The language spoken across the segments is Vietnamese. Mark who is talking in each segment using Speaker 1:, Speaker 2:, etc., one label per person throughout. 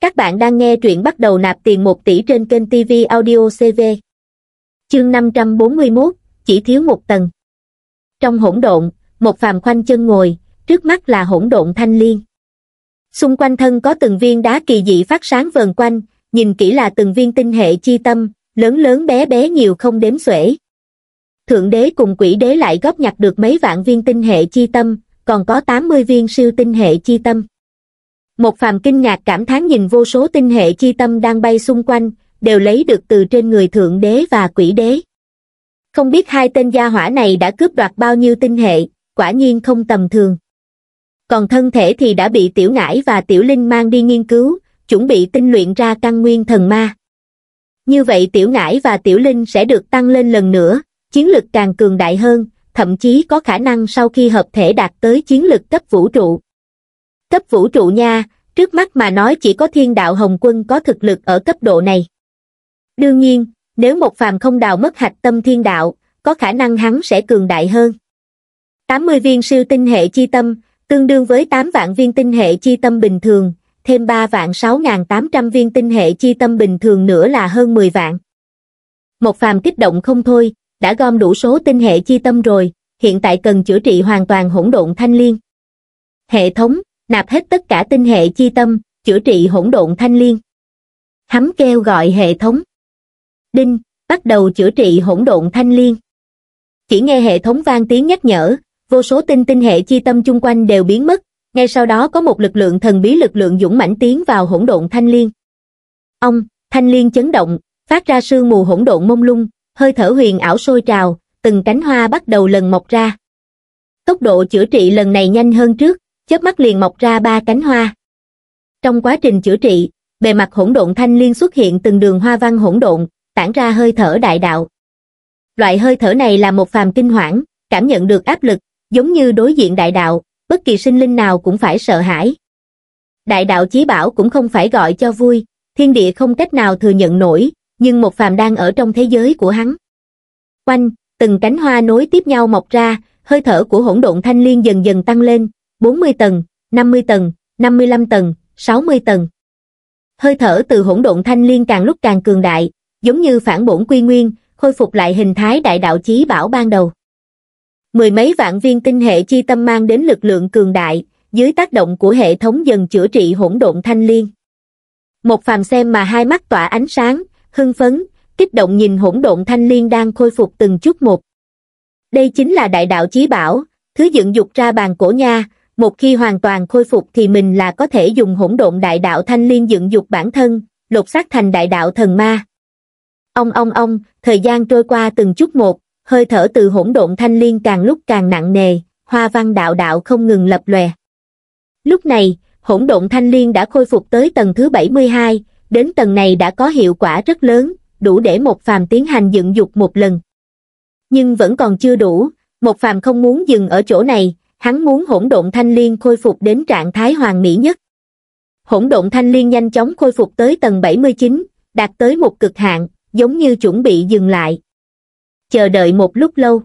Speaker 1: Các bạn đang nghe truyện bắt đầu nạp tiền 1 tỷ trên kênh TV Audio CV. Chương 541, chỉ thiếu một tầng. Trong hỗn độn, một phàm khoanh chân ngồi, trước mắt là hỗn độn thanh liên. Xung quanh thân có từng viên đá kỳ dị phát sáng vờn quanh, nhìn kỹ là từng viên tinh hệ chi tâm, lớn lớn bé bé nhiều không đếm xuể. Thượng đế cùng quỷ đế lại góp nhặt được mấy vạn viên tinh hệ chi tâm, còn có 80 viên siêu tinh hệ chi tâm. Một phàm kinh ngạc cảm thán nhìn vô số tinh hệ chi tâm đang bay xung quanh, đều lấy được từ trên người thượng đế và quỷ đế. Không biết hai tên gia hỏa này đã cướp đoạt bao nhiêu tinh hệ, quả nhiên không tầm thường. Còn thân thể thì đã bị tiểu ngải và tiểu linh mang đi nghiên cứu, chuẩn bị tinh luyện ra căn nguyên thần ma. Như vậy tiểu ngải và tiểu linh sẽ được tăng lên lần nữa, chiến lực càng cường đại hơn, thậm chí có khả năng sau khi hợp thể đạt tới chiến lực cấp vũ trụ. Cấp vũ trụ nha, trước mắt mà nói chỉ có thiên đạo Hồng Quân có thực lực ở cấp độ này. Đương nhiên, nếu một phàm không đào mất hạch tâm thiên đạo, có khả năng hắn sẽ cường đại hơn. 80 viên siêu tinh hệ chi tâm, tương đương với 8 vạn viên tinh hệ chi tâm bình thường, thêm 3 vạn 6.800 viên tinh hệ chi tâm bình thường nữa là hơn 10 vạn. Một phàm kích động không thôi, đã gom đủ số tinh hệ chi tâm rồi, hiện tại cần chữa trị hoàn toàn hỗn độn thanh liên. Hệ thống, nạp hết tất cả tinh hệ chi tâm, chữa trị hỗn độn thanh liên. hắm kêu gọi hệ thống. Đinh, bắt đầu chữa trị hỗn độn thanh liên. Chỉ nghe hệ thống vang tiếng nhắc nhở, vô số tinh tinh hệ chi tâm chung quanh đều biến mất, ngay sau đó có một lực lượng thần bí lực lượng dũng mãnh tiến vào hỗn độn thanh liên. Ông, thanh liên chấn động, phát ra sương mù hỗn độn mông lung, hơi thở huyền ảo sôi trào, từng cánh hoa bắt đầu lần mọc ra. Tốc độ chữa trị lần này nhanh hơn trước, chớp mắt liền mọc ra ba cánh hoa. Trong quá trình chữa trị, bề mặt hỗn độn thanh liên xuất hiện từng đường hoa văn hỗn độn, tản ra hơi thở đại đạo. Loại hơi thở này là một phàm kinh hoảng, cảm nhận được áp lực, giống như đối diện đại đạo, bất kỳ sinh linh nào cũng phải sợ hãi. Đại đạo chí bảo cũng không phải gọi cho vui, thiên địa không cách nào thừa nhận nổi, nhưng một phàm đang ở trong thế giới của hắn. Quanh, từng cánh hoa nối tiếp nhau mọc ra, hơi thở của hỗn độn thanh liên dần dần tăng lên, 40 tầng, 50 tầng, 55 tầng, 60 tầng. Hơi thở từ hỗn độn thanh liên càng lúc càng cường đại, giống như phản bổn quy nguyên, khôi phục lại hình thái đại đạo chí bảo ban đầu. Mười mấy vạn viên tinh hệ chi tâm mang đến lực lượng cường đại, dưới tác động của hệ thống dần chữa trị hỗn độn thanh liên. Một phàm xem mà hai mắt tỏa ánh sáng, hưng phấn, kích động nhìn hỗn độn thanh liên đang khôi phục từng chút một. Đây chính là đại đạo chí bảo, thứ dựng dục ra bàn cổ nha, một khi hoàn toàn khôi phục thì mình là có thể dùng hỗn độn đại đạo thanh liên dựng dục bản thân, lột xác thành đại đạo thần ma. Ông ông ông, thời gian trôi qua từng chút một, hơi thở từ hỗn độn thanh liên càng lúc càng nặng nề, hoa văn đạo đạo không ngừng lập lòe. Lúc này, hỗn độn thanh liên đã khôi phục tới tầng thứ 72, đến tầng này đã có hiệu quả rất lớn, đủ để một phàm tiến hành dựng dục một lần. Nhưng vẫn còn chưa đủ, một phàm không muốn dừng ở chỗ này, hắn muốn hỗn độn thanh liên khôi phục đến trạng thái hoàn mỹ nhất. Hỗn độn thanh liên nhanh chóng khôi phục tới tầng 79, đạt tới một cực hạn, giống như chuẩn bị dừng lại. Chờ đợi một lúc lâu.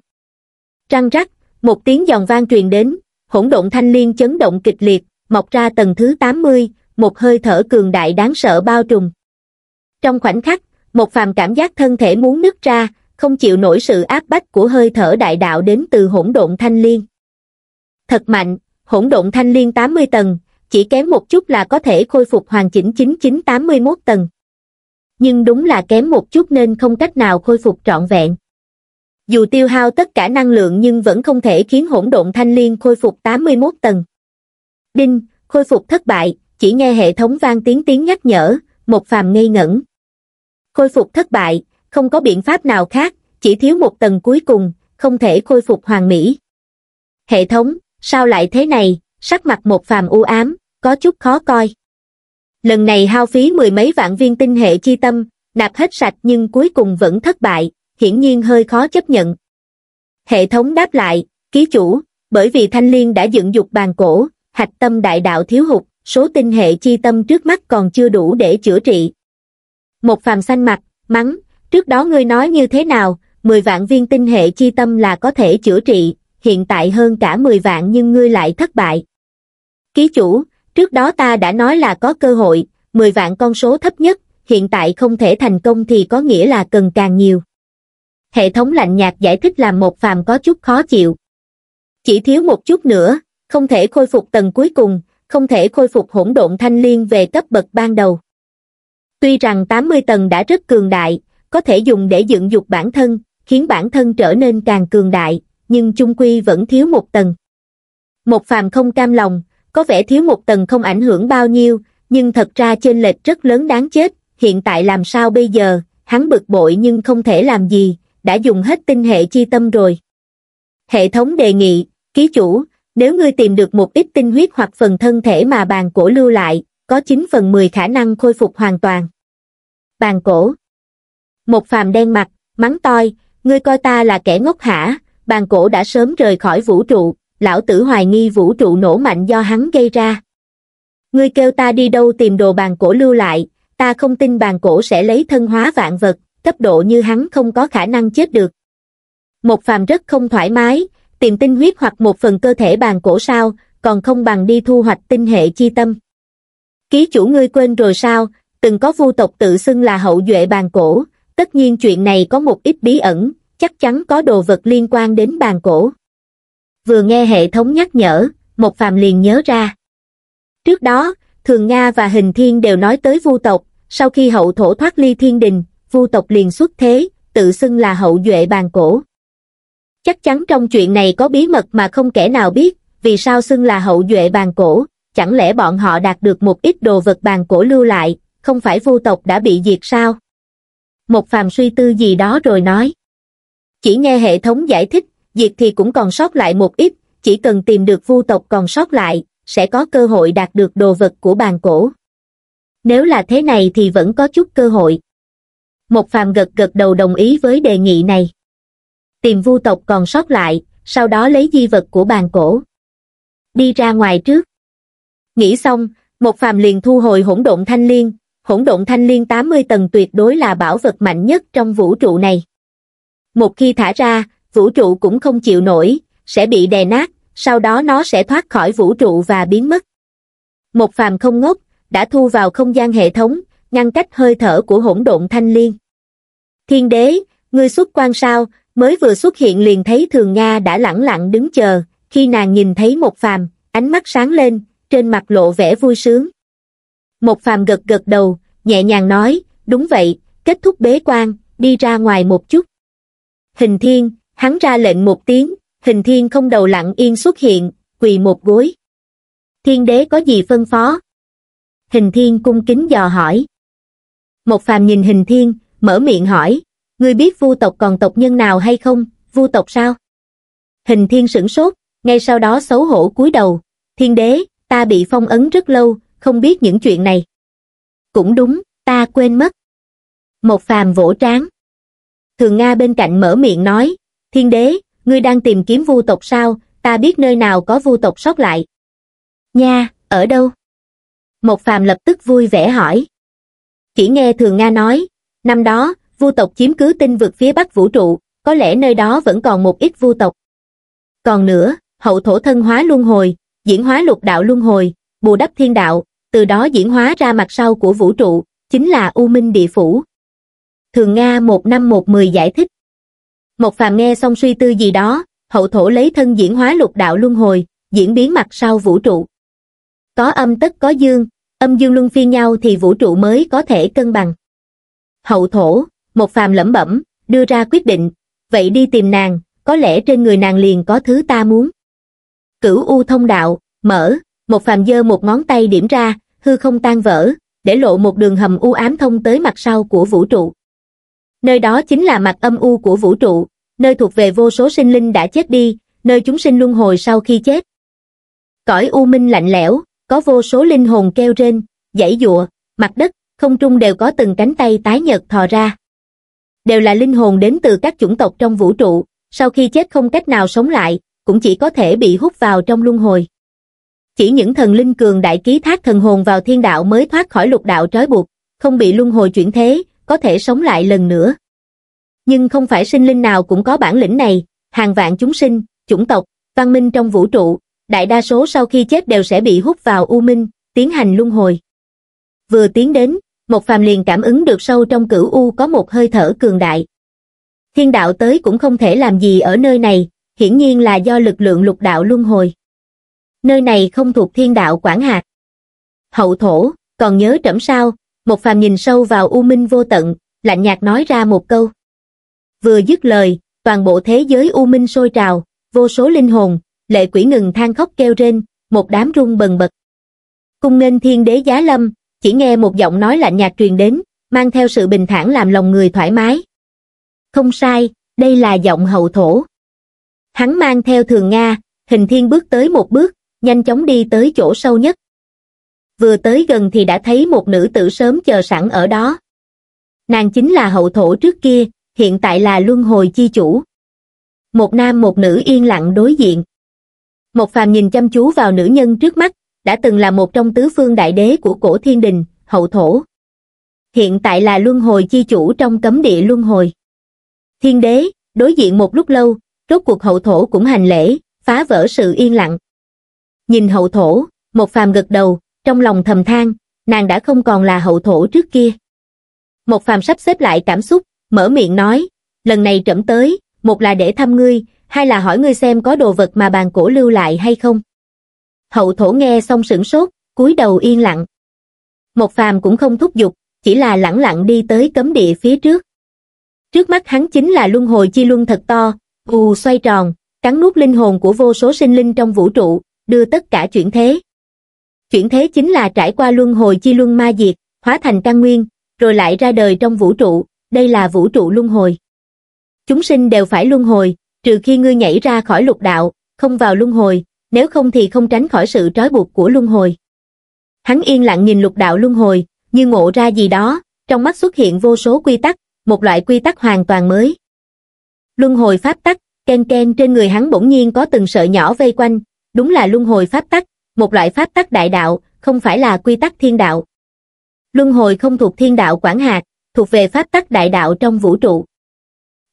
Speaker 1: Trăng rắc, một tiếng giòn vang truyền đến, hỗn độn thanh liên chấn động kịch liệt, mọc ra tầng thứ 80, một hơi thở cường đại đáng sợ bao trùm. Trong khoảnh khắc, một phàm cảm giác thân thể muốn nứt ra, không chịu nổi sự áp bách của hơi thở đại đạo đến từ hỗn độn thanh liên. Thật mạnh, hỗn độn thanh liên 80 tầng, chỉ kém một chút là có thể khôi phục hoàn chỉnh 9981 tầng. Nhưng đúng là kém một chút nên không cách nào khôi phục trọn vẹn. Dù tiêu hao tất cả năng lượng nhưng vẫn không thể khiến hỗn độn thanh liên khôi phục 81 tầng. Đinh, khôi phục thất bại, chỉ nghe hệ thống vang tiếng tiếng nhắc nhở, một phàm ngây ngẩn. Khôi phục thất bại, không có biện pháp nào khác, chỉ thiếu một tầng cuối cùng, không thể khôi phục hoàn mỹ. Hệ thống, sao lại thế này, sắc mặt một phàm u ám, có chút khó coi. Lần này hao phí mười mấy vạn viên tinh hệ chi tâm, nạp hết sạch nhưng cuối cùng vẫn thất bại, hiển nhiên hơi khó chấp nhận. Hệ thống đáp lại, ký chủ, bởi vì thanh liên đã dựng dục bàn cổ, hạch tâm đại đạo thiếu hụt, số tinh hệ chi tâm trước mắt còn chưa đủ để chữa trị. Một phàm xanh mặt, mắng, trước đó ngươi nói như thế nào, 10 vạn viên tinh hệ chi tâm là có thể chữa trị, hiện tại hơn cả 10 vạn nhưng ngươi lại thất bại. Ký chủ, trước đó ta đã nói là có cơ hội, 10 vạn con số thấp nhất, hiện tại không thể thành công thì có nghĩa là cần càng nhiều. Hệ thống lạnh nhạt giải thích làm một phàm có chút khó chịu. Chỉ thiếu một chút nữa, không thể khôi phục tầng cuối cùng, không thể khôi phục hỗn độn thanh liên về cấp bậc ban đầu. Tuy rằng 80 tầng đã rất cường đại, có thể dùng để dựng dục bản thân, khiến bản thân trở nên càng cường đại, nhưng chung quy vẫn thiếu một tầng. Một phàm không cam lòng, có vẻ thiếu một tầng không ảnh hưởng bao nhiêu, nhưng thật ra trên lệch rất lớn đáng chết, hiện tại làm sao bây giờ, hắn bực bội nhưng không thể làm gì, đã dùng hết tinh hệ chi tâm rồi. Hệ thống đề nghị, ký chủ, nếu ngươi tìm được một ít tinh huyết hoặc phần thân thể mà bàn cổ lưu lại, có 9 phần 10 khả năng khôi phục hoàn toàn. Bàn cổ Một phàm đen mặt, mắng toi, ngươi coi ta là kẻ ngốc hả, bàn cổ đã sớm rời khỏi vũ trụ, lão tử hoài nghi vũ trụ nổ mạnh do hắn gây ra. Ngươi kêu ta đi đâu tìm đồ bàn cổ lưu lại, ta không tin bàn cổ sẽ lấy thân hóa vạn vật, cấp độ như hắn không có khả năng chết được. Một phàm rất không thoải mái, tìm tinh huyết hoặc một phần cơ thể bàn cổ sao, còn không bằng đi thu hoạch tinh hệ chi tâm. Ký chủ ngươi quên rồi sao, từng có vu tộc tự xưng là hậu duệ bàn cổ, tất nhiên chuyện này có một ít bí ẩn, chắc chắn có đồ vật liên quan đến bàn cổ. Vừa nghe hệ thống nhắc nhở, một phàm liền nhớ ra. Trước đó, Thường Nga và Hình Thiên đều nói tới vu tộc, sau khi hậu thổ thoát ly thiên đình, vu tộc liền xuất thế, tự xưng là hậu duệ bàn cổ. Chắc chắn trong chuyện này có bí mật mà không kẻ nào biết, vì sao xưng là hậu duệ bàn cổ, chẳng lẽ bọn họ đạt được một ít đồ vật bàn cổ lưu lại, không phải vu tộc đã bị diệt sao? Một phàm suy tư gì đó rồi nói. Chỉ nghe hệ thống giải thích, diệt thì cũng còn sót lại một ít, chỉ cần tìm được vu tộc còn sót lại, sẽ có cơ hội đạt được đồ vật của bàn cổ. Nếu là thế này thì vẫn có chút cơ hội. Một phàm gật gật đầu đồng ý với đề nghị này. Tìm vu tộc còn sót lại, sau đó lấy di vật của bàn cổ. Đi ra ngoài trước. Nghĩ xong, một phàm liền thu hồi hỗn độn thanh liên, hỗn độn thanh liên 80 tầng tuyệt đối là bảo vật mạnh nhất trong vũ trụ này. Một khi thả ra, vũ trụ cũng không chịu nổi, sẽ bị đè nát, sau đó nó sẽ thoát khỏi vũ trụ và biến mất. Một phàm không ngốc, đã thu vào không gian hệ thống, ngăn cách hơi thở của hỗn độn thanh liên. Thiên đế, ngươi xuất quan sao, mới vừa xuất hiện liền thấy thường Nga đã lẳng lặng đứng chờ, khi nàng nhìn thấy một phàm, ánh mắt sáng lên, trên mặt lộ vẻ vui sướng. Một phàm gật gật đầu, nhẹ nhàng nói, đúng vậy, kết thúc bế quan, đi ra ngoài một chút. Hình thiên, hắn ra lệnh một tiếng, hình thiên không đầu lặng yên xuất hiện, quỳ một gối. Thiên đế có gì phân phó? Hình thiên cung kính dò hỏi. Một phàm nhìn hình thiên, mở miệng hỏi, ngươi biết vu tộc còn tộc nhân nào hay không, vu tộc sao? Hình thiên sửng sốt, ngay sau đó xấu hổ cúi đầu, thiên đế, ta bị phong ấn rất lâu, không biết những chuyện này. Cũng đúng, ta quên mất. Một phàm vỗ trán. Thường Nga bên cạnh mở miệng nói, thiên đế, ngươi đang tìm kiếm vu tộc sao, ta biết nơi nào có vu tộc sót lại. Nha, ở đâu? Một phàm lập tức vui vẻ hỏi. Chỉ nghe Thường Nga nói, năm đó, vu tộc chiếm cứ tinh vực phía bắc vũ trụ, có lẽ nơi đó vẫn còn một ít vu tộc. Còn nữa, hậu thổ thân hóa luân hồi, diễn hóa lục đạo luân hồi, bù đắp thiên đạo, từ đó diễn hóa ra mặt sau của vũ trụ, chính là U Minh Địa Phủ. Thường Nga một năm một mười giải thích. Một phàm nghe xong suy tư gì đó, hậu thổ lấy thân diễn hóa lục đạo luân hồi, diễn biến mặt sau vũ trụ. Có âm tất có dương, âm dương luân phiên nhau thì vũ trụ mới có thể cân bằng. Hậu thổ, một phàm lẩm bẩm, đưa ra quyết định, vậy đi tìm nàng, có lẽ trên người nàng liền có thứ ta muốn. Cửu U thông đạo, mở, một phàm dơ một ngón tay điểm ra, hư không tan vỡ, để lộ một đường hầm u ám thông tới mặt sau của vũ trụ. Nơi đó chính là mặt âm u của vũ trụ, nơi thuộc về vô số sinh linh đã chết đi, nơi chúng sinh luân hồi sau khi chết. Cõi u minh lạnh lẽo, có vô số linh hồn kêu trên, dãy dụa, mặt đất, không trung đều có từng cánh tay tái nhợt thò ra. Đều là linh hồn đến từ các chủng tộc trong vũ trụ, sau khi chết không cách nào sống lại, cũng chỉ có thể bị hút vào trong luân hồi. Chỉ những thần linh cường đại ký thác thần hồn vào thiên đạo mới thoát khỏi lục đạo trói buộc, không bị luân hồi chuyển thế, có thể sống lại lần nữa. Nhưng không phải sinh linh nào cũng có bản lĩnh này, hàng vạn chúng sinh, chủng tộc, văn minh trong vũ trụ, đại đa số sau khi chết đều sẽ bị hút vào u minh, tiến hành luân hồi. vừa tiến đến, một phàm liền cảm ứng được sâu trong cửu u có một hơi thở cường đại. Thiên đạo tới cũng không thể làm gì ở nơi này, hiển nhiên là do lực lượng lục đạo luân hồi. Nơi này không thuộc thiên đạo quản hạt. Hậu thổ, còn nhớ trẫm sao, một phàm nhìn sâu vào u minh vô tận, lạnh nhạt nói ra một câu. Vừa dứt lời, toàn bộ thế giới u minh sôi trào, vô số linh hồn, lệ quỷ ngừng than khóc kêu rên, một đám rung bần bật. Cung nghênh thiên đế giá lâm, chỉ nghe một giọng nói lạnh nhạt truyền đến, mang theo sự bình thản làm lòng người thoải mái. Không sai, đây là giọng hậu thổ. Hắn mang theo thường Nga, hình thiên bước tới một bước, nhanh chóng đi tới chỗ sâu nhất. Vừa tới gần thì đã thấy một nữ tử sớm chờ sẵn ở đó. Nàng chính là hậu thổ trước kia, hiện tại là luân hồi chi chủ. Một nam một nữ yên lặng đối diện. Một phàm nhìn chăm chú vào nữ nhân trước mắt, đã từng là một trong tứ phương đại đế của cổ thiên đình, hậu thổ. Hiện tại là luân hồi chi chủ trong cấm địa luân hồi. Thiên đế, đối diện một lúc lâu, rốt cuộc hậu thổ cũng hành lễ, phá vỡ sự yên lặng. Nhìn hậu thổ, một phàm gật đầu, trong lòng thầm than, nàng đã không còn là hậu thổ trước kia. Một phàm sắp xếp lại cảm xúc, mở miệng nói, lần này trẫm tới, một là để thăm ngươi, hai là hỏi ngươi xem có đồ vật mà bàn cổ lưu lại hay không. Hậu thổ nghe xong sửng sốt, cúi đầu yên lặng. Một phàm cũng không thúc giục, chỉ là lẳng lặng đi tới cấm địa phía trước. Trước mắt hắn chính là luân hồi chi luân thật to, ù xoay tròn, cắn nuốt linh hồn của vô số sinh linh trong vũ trụ, đưa tất cả chuyển thế. Chuyển thế chính là trải qua luân hồi chi luân ma diệt, hóa thành căn nguyên, rồi lại ra đời trong vũ trụ, đây là vũ trụ luân hồi. Chúng sinh đều phải luân hồi, trừ khi ngươi nhảy ra khỏi lục đạo, không vào luân hồi, nếu không thì không tránh khỏi sự trói buộc của luân hồi. Hắn yên lặng nhìn lục đạo luân hồi, như ngộ ra gì đó, trong mắt xuất hiện vô số quy tắc, một loại quy tắc hoàn toàn mới. Luân hồi pháp tắc, ken ken trên người hắn bỗng nhiên có từng sợi nhỏ vây quanh, đúng là luân hồi pháp tắc, một loại pháp tắc đại đạo, không phải là quy tắc thiên đạo. Luân hồi không thuộc thiên đạo quản hạt, thuộc về pháp tắc đại đạo trong vũ trụ.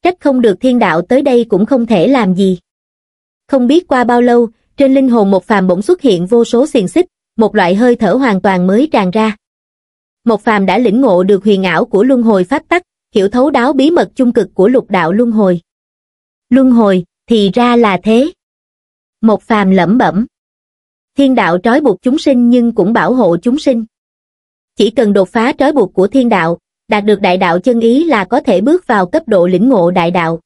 Speaker 1: Trách không được thiên đạo tới đây cũng không thể làm gì. Không biết qua bao lâu, trên linh hồn một phàm bỗng xuất hiện vô số xiềng xích, một loại hơi thở hoàn toàn mới tràn ra. Một phàm đã lĩnh ngộ được huyền ảo của luân hồi pháp tắc, hiểu thấu đáo bí mật chung cực của lục đạo luân hồi. Luân hồi, thì ra là thế. Một phàm lẩm bẩm. Thiên đạo trói buộc chúng sinh nhưng cũng bảo hộ chúng sinh. Chỉ cần đột phá trói buộc của thiên đạo, đạt được đại đạo chân ý là có thể bước vào cấp độ lĩnh ngộ đại đạo.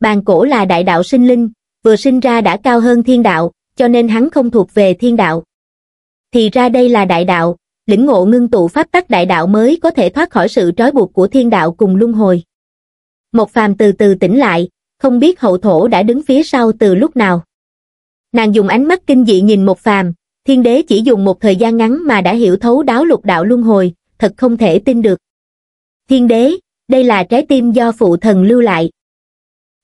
Speaker 1: Bàn cổ là đại đạo sinh linh, vừa sinh ra đã cao hơn thiên đạo, cho nên hắn không thuộc về thiên đạo. Thì ra đây là đại đạo, lĩnh ngộ ngưng tụ pháp tắc đại đạo mới có thể thoát khỏi sự trói buộc của thiên đạo cùng luân hồi. Một phàm từ từ tỉnh lại, không biết hậu thổ đã đứng phía sau từ lúc nào. Nàng dùng ánh mắt kinh dị nhìn một phàm, thiên đế chỉ dùng một thời gian ngắn mà đã hiểu thấu đáo lục đạo luân hồi, thật không thể tin được. Thiên đế, đây là trái tim do phụ thần lưu lại.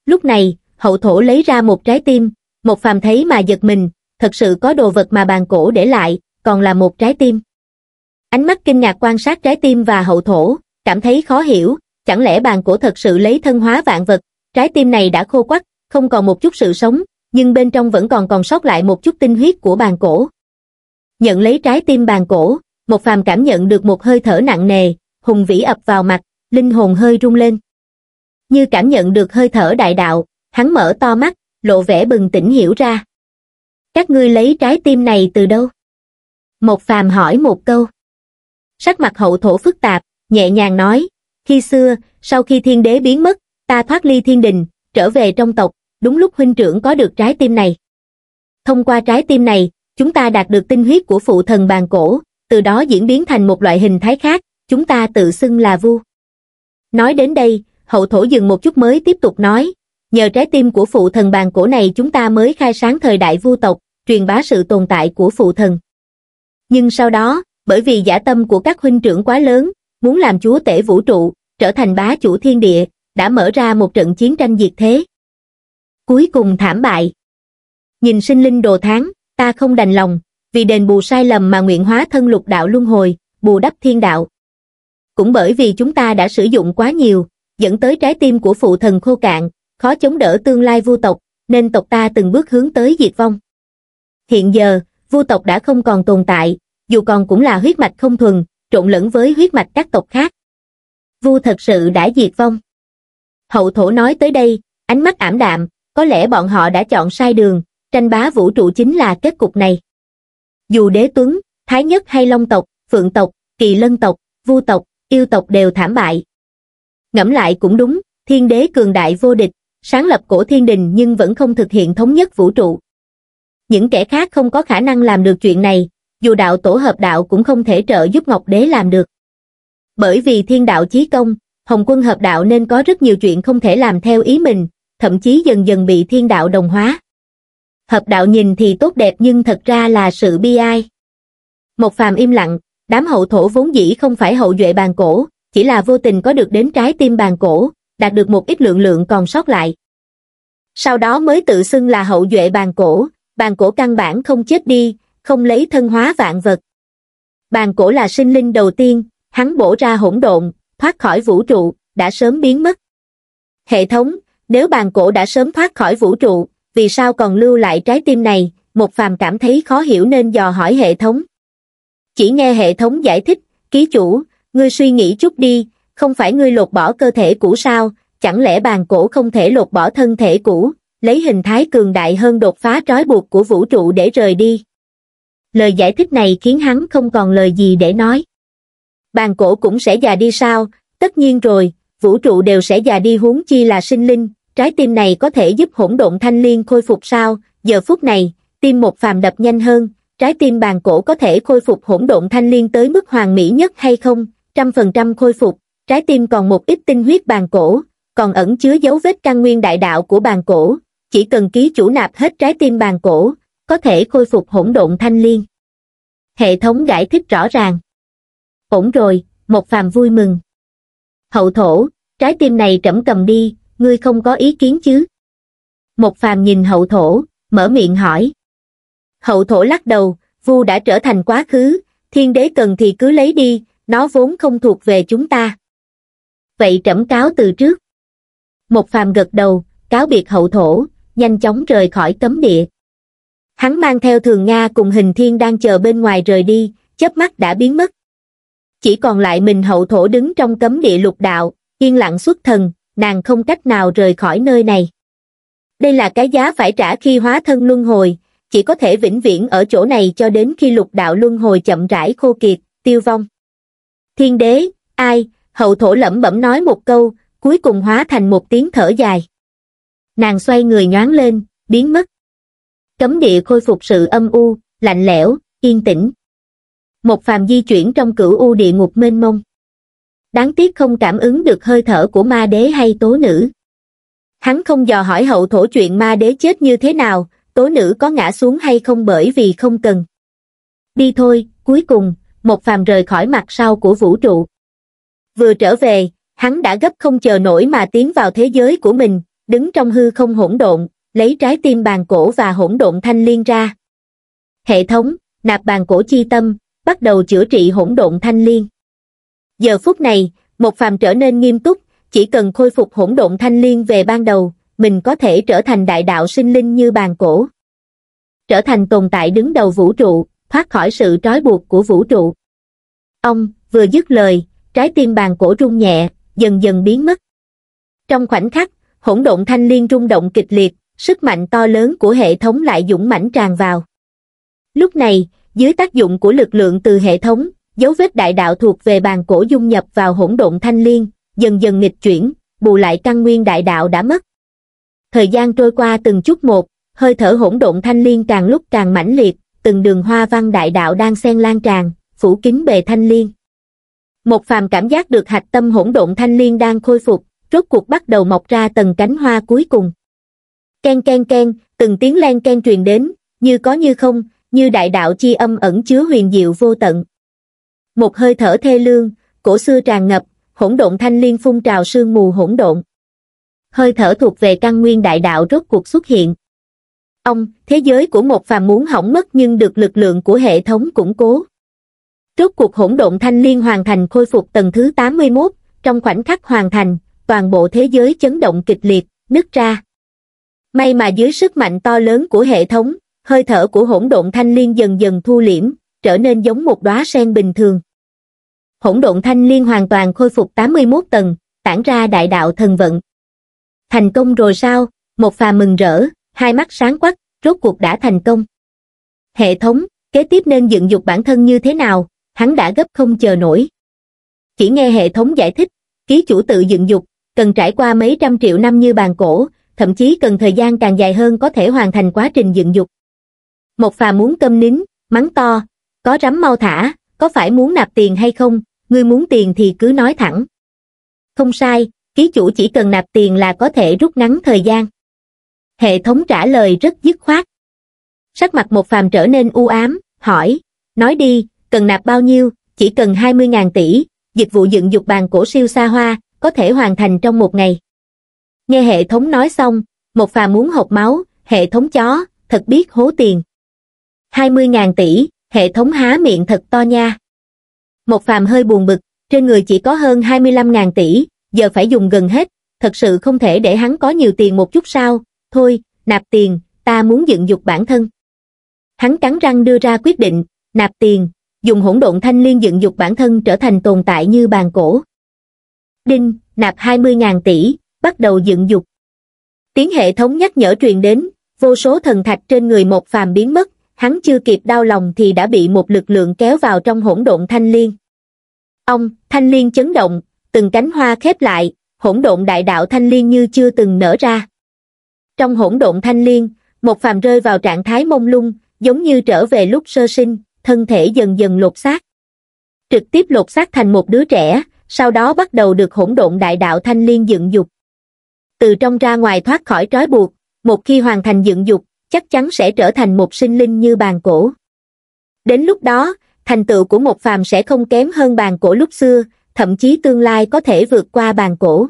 Speaker 1: Lúc này, hậu thổ lấy ra một trái tim, một phàm thấy mà giật mình, thật sự có đồ vật mà bàn cổ để lại, còn là một trái tim. Ánh mắt kinh ngạc quan sát trái tim và hậu thổ, cảm thấy khó hiểu, chẳng lẽ bàn cổ thật sự lấy thân hóa vạn vật, trái tim này đã khô quắc, không còn một chút sự sống, nhưng bên trong vẫn còn còn sót lại một chút tinh huyết của bàn cổ. Nhận lấy trái tim bàn cổ, một phàm cảm nhận được một hơi thở nặng nề, hùng vĩ ập vào mặt, linh hồn hơi rung lên. Như cảm nhận được hơi thở đại đạo, hắn mở to mắt, lộ vẻ bừng tỉnh hiểu ra. Các ngươi lấy trái tim này từ đâu? Một phàm hỏi một câu. Sắc mặt hậu thổ phức tạp, nhẹ nhàng nói, khi xưa, sau khi thiên đế biến mất, ta thoát ly thiên đình, trở về trong tộc, đúng lúc huynh trưởng có được trái tim này. Thông qua trái tim này, chúng ta đạt được tinh huyết của phụ thần bàn cổ, từ đó diễn biến thành một loại hình thái khác, chúng ta tự xưng là vu. Nói đến đây, hậu thổ dừng một chút mới tiếp tục nói, nhờ trái tim của phụ thần bàn cổ này chúng ta mới khai sáng thời đại vu tộc, truyền bá sự tồn tại của phụ thần. Nhưng sau đó, bởi vì giả tâm của các huynh trưởng quá lớn, muốn làm chúa tể vũ trụ, trở thành bá chủ thiên địa, đã mở ra một trận chiến tranh diệt thế. Cuối cùng thảm bại. Nhìn sinh linh đồ tháng, ta không đành lòng, vì đền bù sai lầm mà nguyện hóa thân lục đạo luân hồi, bù đắp thiên đạo. Cũng bởi vì chúng ta đã sử dụng quá nhiều, dẫn tới trái tim của phụ thần khô cạn, khó chống đỡ tương lai vu tộc, nên tộc ta từng bước hướng tới diệt vong. Hiện giờ, vu tộc đã không còn tồn tại, dù còn cũng là huyết mạch không thuần, trộn lẫn với huyết mạch các tộc khác. Vu thật sự đã diệt vong. Hậu thổ nói tới đây, ánh mắt ảm đạm, có lẽ bọn họ đã chọn sai đường, tranh bá vũ trụ chính là kết cục này. Dù đế tuấn, thái nhất hay long tộc, phượng tộc, kỳ lân tộc, vu tộc, yêu tộc đều thảm bại. Ngẫm lại cũng đúng, thiên đế cường đại vô địch, sáng lập cổ thiên đình nhưng vẫn không thực hiện thống nhất vũ trụ. Những kẻ khác không có khả năng làm được chuyện này, dù đạo tổ hợp đạo cũng không thể trợ giúp Ngọc Đế làm được. Bởi vì thiên đạo chí công, Hồng quân hợp đạo nên có rất nhiều chuyện không thể làm theo ý mình, thậm chí dần dần bị thiên đạo đồng hóa. Hợp đạo nhìn thì tốt đẹp nhưng thật ra là sự bi ai. Một phàm im lặng, đám hậu thổ vốn dĩ không phải hậu duệ bàn cổ, chỉ là vô tình có được đến trái tim bàn cổ, đạt được một ít lượng lượng còn sót lại. Sau đó mới tự xưng là hậu duệ bàn cổ, bàn cổ căn bản không chết đi, không lấy thân hóa vạn vật. Bàn cổ là sinh linh đầu tiên, hắn bổ ra hỗn độn, thoát khỏi vũ trụ, đã sớm biến mất. Hệ thống, nếu bàn cổ đã sớm thoát khỏi vũ trụ, vì sao còn lưu lại trái tim này, một phàm cảm thấy khó hiểu nên dò hỏi hệ thống. Chỉ nghe hệ thống giải thích, ký chủ, ngươi suy nghĩ chút đi, không phải ngươi lột bỏ cơ thể cũ sao, chẳng lẽ bàn cổ không thể lột bỏ thân thể cũ, lấy hình thái cường đại hơn đột phá trói buộc của vũ trụ để rời đi. Lời giải thích này khiến hắn không còn lời gì để nói. Bàn cổ cũng sẽ già đi sao, tất nhiên rồi, vũ trụ đều sẽ già đi huống chi là sinh linh, trái tim này có thể giúp hỗn độn thanh liên khôi phục sao, giờ phút này, tim một phàm đập nhanh hơn, trái tim bàn cổ có thể khôi phục hỗn độn thanh liên tới mức hoàn mỹ nhất hay không, trăm phần trăm khôi phục, trái tim còn một ít tinh huyết bàn cổ, còn ẩn chứa dấu vết căn nguyên đại đạo của bàn cổ, chỉ cần ký chủ nạp hết trái tim bàn cổ, có thể khôi phục hỗn độn thanh liên. Hệ thống giải thích rõ ràng. Ổn rồi, một phàm vui mừng. Hậu thổ, trái tim này trẫm cầm đi, ngươi không có ý kiến chứ? Một phàm nhìn hậu thổ, mở miệng hỏi. Hậu thổ lắc đầu, vu đã trở thành quá khứ, thiên đế cần thì cứ lấy đi, nó vốn không thuộc về chúng ta. Vậy trẫm cáo từ trước. Một phàm gật đầu, cáo biệt hậu thổ, nhanh chóng rời khỏi cấm địa. Hắn mang theo thường Nga cùng hình thiên đang chờ bên ngoài rời đi, chớp mắt đã biến mất. Chỉ còn lại mình hậu thổ đứng trong cấm địa lục đạo, yên lặng xuất thần, nàng không cách nào rời khỏi nơi này. Đây là cái giá phải trả khi hóa thân luân hồi, chỉ có thể vĩnh viễn ở chỗ này cho đến khi lục đạo luân hồi chậm rãi khô kiệt, tiêu vong. Thiên đế, ai, hậu thổ lẩm bẩm nói một câu, cuối cùng hóa thành một tiếng thở dài. Nàng xoay người nhoáng lên, biến mất. Cấm địa khôi phục sự âm u, lạnh lẽo, yên tĩnh. Một phàm di chuyển trong cửu u địa ngục mênh mông. Đáng tiếc không cảm ứng được hơi thở của ma đế hay tố nữ. Hắn không dò hỏi hậu thổ chuyện ma đế chết như thế nào, tố nữ có ngã xuống hay không bởi vì không cần. Đi thôi, cuối cùng, một phàm rời khỏi mặt sau của vũ trụ. Vừa trở về, hắn đã gấp không chờ nổi mà tiến vào thế giới của mình, đứng trong hư không hỗn độn, lấy trái tim bàn cổ và hỗn độn thanh liên ra. Hệ thống, nạp bàn cổ chi tâm, bắt đầu chữa trị hỗn độn thanh liên. Giờ phút này, một phàm trở nên nghiêm túc, chỉ cần khôi phục hỗn độn thanh liên về ban đầu, mình có thể trở thành đại đạo sinh linh như bàn cổ. Trở thành tồn tại đứng đầu vũ trụ, thoát khỏi sự trói buộc của vũ trụ. Ông, vừa dứt lời, trái tim bàn cổ rung nhẹ, dần dần biến mất. Trong khoảnh khắc, hỗn độn thanh liên rung động kịch liệt, sức mạnh to lớn của hệ thống lại dũng mãnh tràn vào. Lúc này, dưới tác dụng của lực lượng từ hệ thống, dấu vết đại đạo thuộc về bàn cổ dung nhập vào hỗn độn thanh liên, dần dần nghịch chuyển, bù lại căn nguyên đại đạo đã mất. Thời gian trôi qua từng chút một, hơi thở hỗn độn thanh liên càng lúc càng mãnh liệt, từng đường hoa văn đại đạo đang xen lan tràn, phủ kín bề thanh liên. Một phàm cảm giác được hạch tâm hỗn độn thanh liên đang khôi phục, rốt cuộc bắt đầu mọc ra tầng cánh hoa cuối cùng. Ken ken ken, từng tiếng len ken truyền đến, như có như không, như đại đạo chi âm ẩn chứa huyền diệu vô tận. Một hơi thở thê lương, cổ xưa tràn ngập, hỗn độn thanh liên phun trào sương mù hỗn độn. Hơi thở thuộc về căn nguyên đại đạo rốt cuộc xuất hiện. Ông, thế giới của một phàm muốn hỏng mất nhưng được lực lượng của hệ thống củng cố. Rốt cuộc hỗn độn thanh liên hoàn thành khôi phục tầng thứ 81, trong khoảnh khắc hoàn thành, toàn bộ thế giới chấn động kịch liệt, nứt ra. May mà dưới sức mạnh to lớn của hệ thống, hơi thở của hỗn độn thanh liên dần dần thu liễm, trở nên giống một đóa sen bình thường hỗn độn thanh liên hoàn toàn khôi phục 81 tầng, tản ra đại đạo thần vận. Thành công rồi sao? Một phà mừng rỡ, hai mắt sáng quắc, rốt cuộc đã thành công. Hệ thống, kế tiếp nên dựng dục bản thân như thế nào, hắn đã gấp không chờ nổi. Chỉ nghe hệ thống giải thích, ký chủ tự dựng dục, cần trải qua mấy trăm triệu năm như bàn cổ, thậm chí cần thời gian càng dài hơn có thể hoàn thành quá trình dựng dục. Một phà muốn câm nín, mắng to, có rắm mau thả, có phải muốn nạp tiền hay không, ngươi muốn tiền thì cứ nói thẳng. Không sai, ký chủ chỉ cần nạp tiền là có thể rút ngắn thời gian. Hệ thống trả lời rất dứt khoát. Sắc mặt một phàm trở nên u ám, hỏi, nói đi, cần nạp bao nhiêu, chỉ cần 20.000 tỷ, dịch vụ dựng dục bàn cổ siêu xa hoa, có thể hoàn thành trong một ngày. Nghe hệ thống nói xong, một phàm muốn hộp máu, hệ thống chó, thật biết hố tiền. 20.000 tỷ, hệ thống há miệng thật to nha. Một phàm hơi buồn bực, trên người chỉ có hơn 25.000 tỷ, giờ phải dùng gần hết, thật sự không thể để hắn có nhiều tiền một chút sao, thôi, nạp tiền, ta muốn dựng dục bản thân. Hắn cắn răng đưa ra quyết định, nạp tiền, dùng hỗn độn thanh liên dựng dục bản thân trở thành tồn tại như bàn cổ. Đinh, nạp 20.000 tỷ, bắt đầu dựng dục. Tiếng hệ thống nhắc nhở truyền đến, vô số thần thạch trên người một phàm biến mất, hắn chưa kịp đau lòng thì đã bị một lực lượng kéo vào trong hỗn độn thanh liên. Ông, thanh liên chấn động, từng cánh hoa khép lại, hỗn độn đại đạo thanh liên như chưa từng nở ra. Trong hỗn độn thanh liên, một phàm rơi vào trạng thái mông lung, giống như trở về lúc sơ sinh, thân thể dần dần lột xác. Trực tiếp lột xác thành một đứa trẻ, sau đó bắt đầu được hỗn độn đại đạo thanh liên dựng dục. Từ trong ra ngoài thoát khỏi trói buộc, một khi hoàn thành dựng dục, chắc chắn sẽ trở thành một sinh linh như bàn cổ. Đến lúc đó, thành tựu của một phàm sẽ không kém hơn bàn cổ lúc xưa, thậm chí tương lai có thể vượt qua bàn cổ.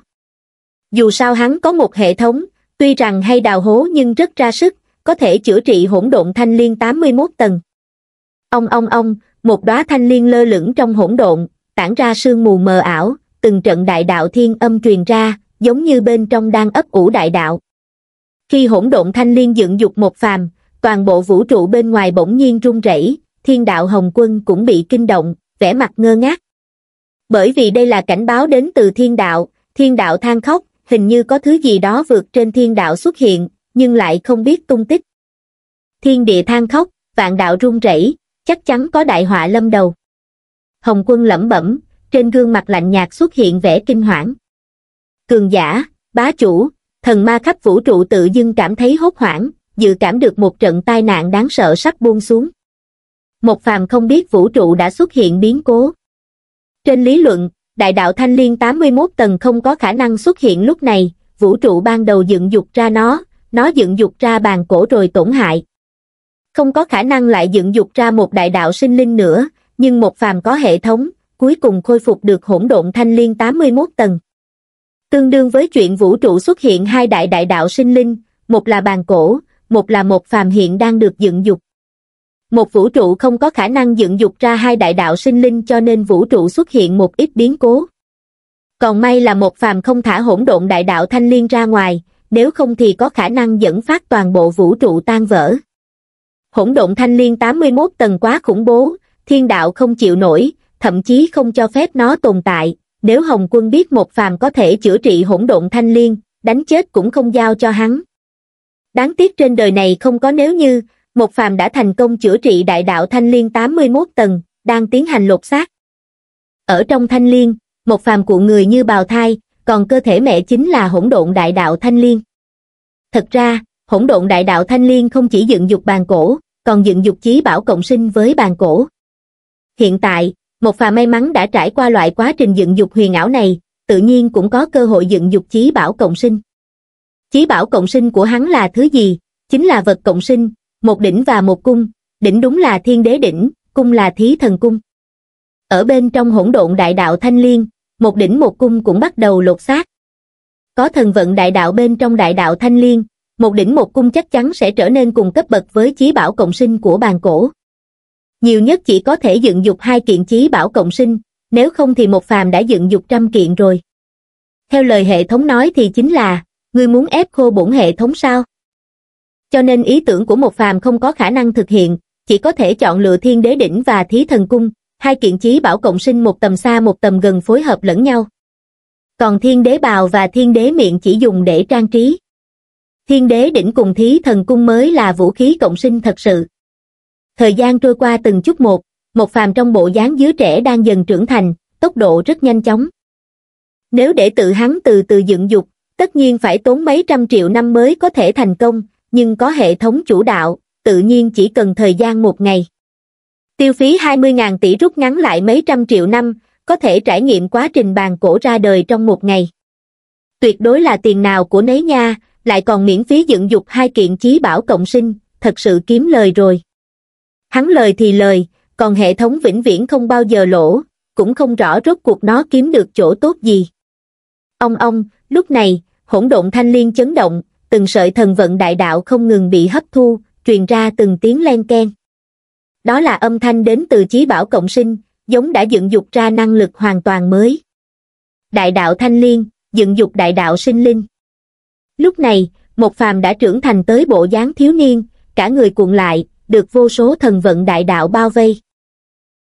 Speaker 1: Dù sao hắn có một hệ thống, tuy rằng hay đào hố nhưng rất ra sức, có thể chữa trị hỗn độn thanh liên 81 tầng. Ông ông ông, một đóa thanh liên lơ lửng trong hỗn độn, tản ra sương mù mờ ảo, từng trận đại đạo thiên âm truyền ra, giống như bên trong đang ấp ủ đại đạo. Khi hỗn độn thanh liên dựng dục một phàm, toàn bộ vũ trụ bên ngoài bỗng nhiên rung rẩy, thiên đạo hồng quân cũng bị kinh động, vẻ mặt ngơ ngác. Bởi vì đây là cảnh báo đến từ thiên đạo, thiên đạo than khóc, hình như có thứ gì đó vượt trên thiên đạo xuất hiện, nhưng lại không biết tung tích. Thiên địa than khóc, vạn đạo rung rẩy, chắc chắn có đại họa lâm đầu. Hồng quân lẩm bẩm, trên gương mặt lạnh nhạt xuất hiện vẻ kinh hoảng. Cường giả, bá chủ, thần ma khắp vũ trụ tự dưng cảm thấy hốt hoảng, dự cảm được một trận tai nạn đáng sợ sắp buông xuống. Một phàm không biết vũ trụ đã xuất hiện biến cố. Trên lý luận, đại đạo thanh liên 81 tầng không có khả năng xuất hiện lúc này, vũ trụ ban đầu dựng dục ra nó, nó dựng dục ra bàn cổ rồi tổn hại. Không có khả năng lại dựng dục ra một đại đạo sinh linh nữa, nhưng một phàm có hệ thống, cuối cùng khôi phục được hỗn độn thanh liên 81 tầng. Tương đương với chuyện vũ trụ xuất hiện hai đại đại đạo sinh linh, một là bàn cổ, một là một phàm hiện đang được dựng dục. Một vũ trụ không có khả năng dựng dục ra hai đại đạo sinh linh cho nên vũ trụ xuất hiện một ít biến cố. Còn may là một phàm không thả hỗn độn đại đạo thanh liên ra ngoài, nếu không thì có khả năng dẫn phát toàn bộ vũ trụ tan vỡ. Hỗn độn thanh liên 81 tầng quá khủng bố, thiên đạo không chịu nổi, thậm chí không cho phép nó tồn tại, nếu Hồng Quân biết một phàm có thể chữa trị hỗn độn thanh liên, đánh chết cũng không giao cho hắn. Đáng tiếc trên đời này không có nếu như, một phàm đã thành công chữa trị đại đạo thanh liên 81 tầng, đang tiến hành lột xác. Ở trong thanh liên, một phàm cụ người như bào thai, còn cơ thể mẹ chính là hỗn độn đại đạo thanh liên. Thật ra, hỗn độn đại đạo thanh liên không chỉ dựng dục bàn cổ, còn dựng dục chí bảo cộng sinh với bàn cổ. Hiện tại, một phà may mắn đã trải qua loại quá trình dựng dục huyền ảo này, tự nhiên cũng có cơ hội dựng dục chí bảo cộng sinh. Chí bảo cộng sinh của hắn là thứ gì? Chính là vật cộng sinh, một đỉnh và một cung, đỉnh đúng là thiên đế đỉnh, cung là thí thần cung. Ở bên trong hỗn độn đại đạo thanh liên, một đỉnh một cung cũng bắt đầu lột xác. Có thần vận đại đạo bên trong đại đạo thanh liên, một đỉnh một cung chắc chắn sẽ trở nên cùng cấp bậc với chí bảo cộng sinh của bàn cổ. Nhiều nhất chỉ có thể dựng dục hai kiện chí bảo cộng sinh, nếu không thì một phàm đã dựng dục trăm kiện rồi. Theo lời hệ thống nói thì chính là, ngươi muốn ép khô bổn hệ thống sao? Cho nên ý tưởng của một phàm không có khả năng thực hiện, chỉ có thể chọn lựa thiên đế đỉnh và thí thần cung, hai kiện chí bảo cộng sinh một tầm xa một tầm gần phối hợp lẫn nhau. Còn thiên đế bào và thiên đế miệng chỉ dùng để trang trí. Thiên đế đỉnh cùng thí thần cung mới là vũ khí cộng sinh thật sự. Thời gian trôi qua từng chút một, một phàm trong bộ dáng dứa trẻ đang dần trưởng thành, tốc độ rất nhanh chóng. Nếu để tự hắn từ từ dựng dục, tất nhiên phải tốn mấy trăm triệu năm mới có thể thành công, nhưng có hệ thống chủ đạo, tự nhiên chỉ cần thời gian một ngày. Tiêu phí 20.000 tỷ rút ngắn lại mấy trăm triệu năm, có thể trải nghiệm quá trình bàn cổ ra đời trong một ngày. Tuyệt đối là tiền nào của nấy nha, lại còn miễn phí dựng dục hai kiện chí bảo cộng sinh, thật sự kiếm lời rồi. Hắn lời thì lời, còn hệ thống vĩnh viễn không bao giờ lỗ, cũng không rõ rốt cuộc nó kiếm được chỗ tốt gì. Ông ông, lúc này, hỗn độn thanh liên chấn động, từng sợi thần vận đại đạo không ngừng bị hấp thu, truyền ra từng tiếng len ken. Đó là âm thanh đến từ chí bảo cộng sinh, giống đã dựng dục ra năng lực hoàn toàn mới. Đại đạo thanh liên, dựng dục đại đạo sinh linh. Lúc này, một phàm đã trưởng thành tới bộ dáng thiếu niên, cả người cuộn lại, được vô số thần vận đại đạo bao vây.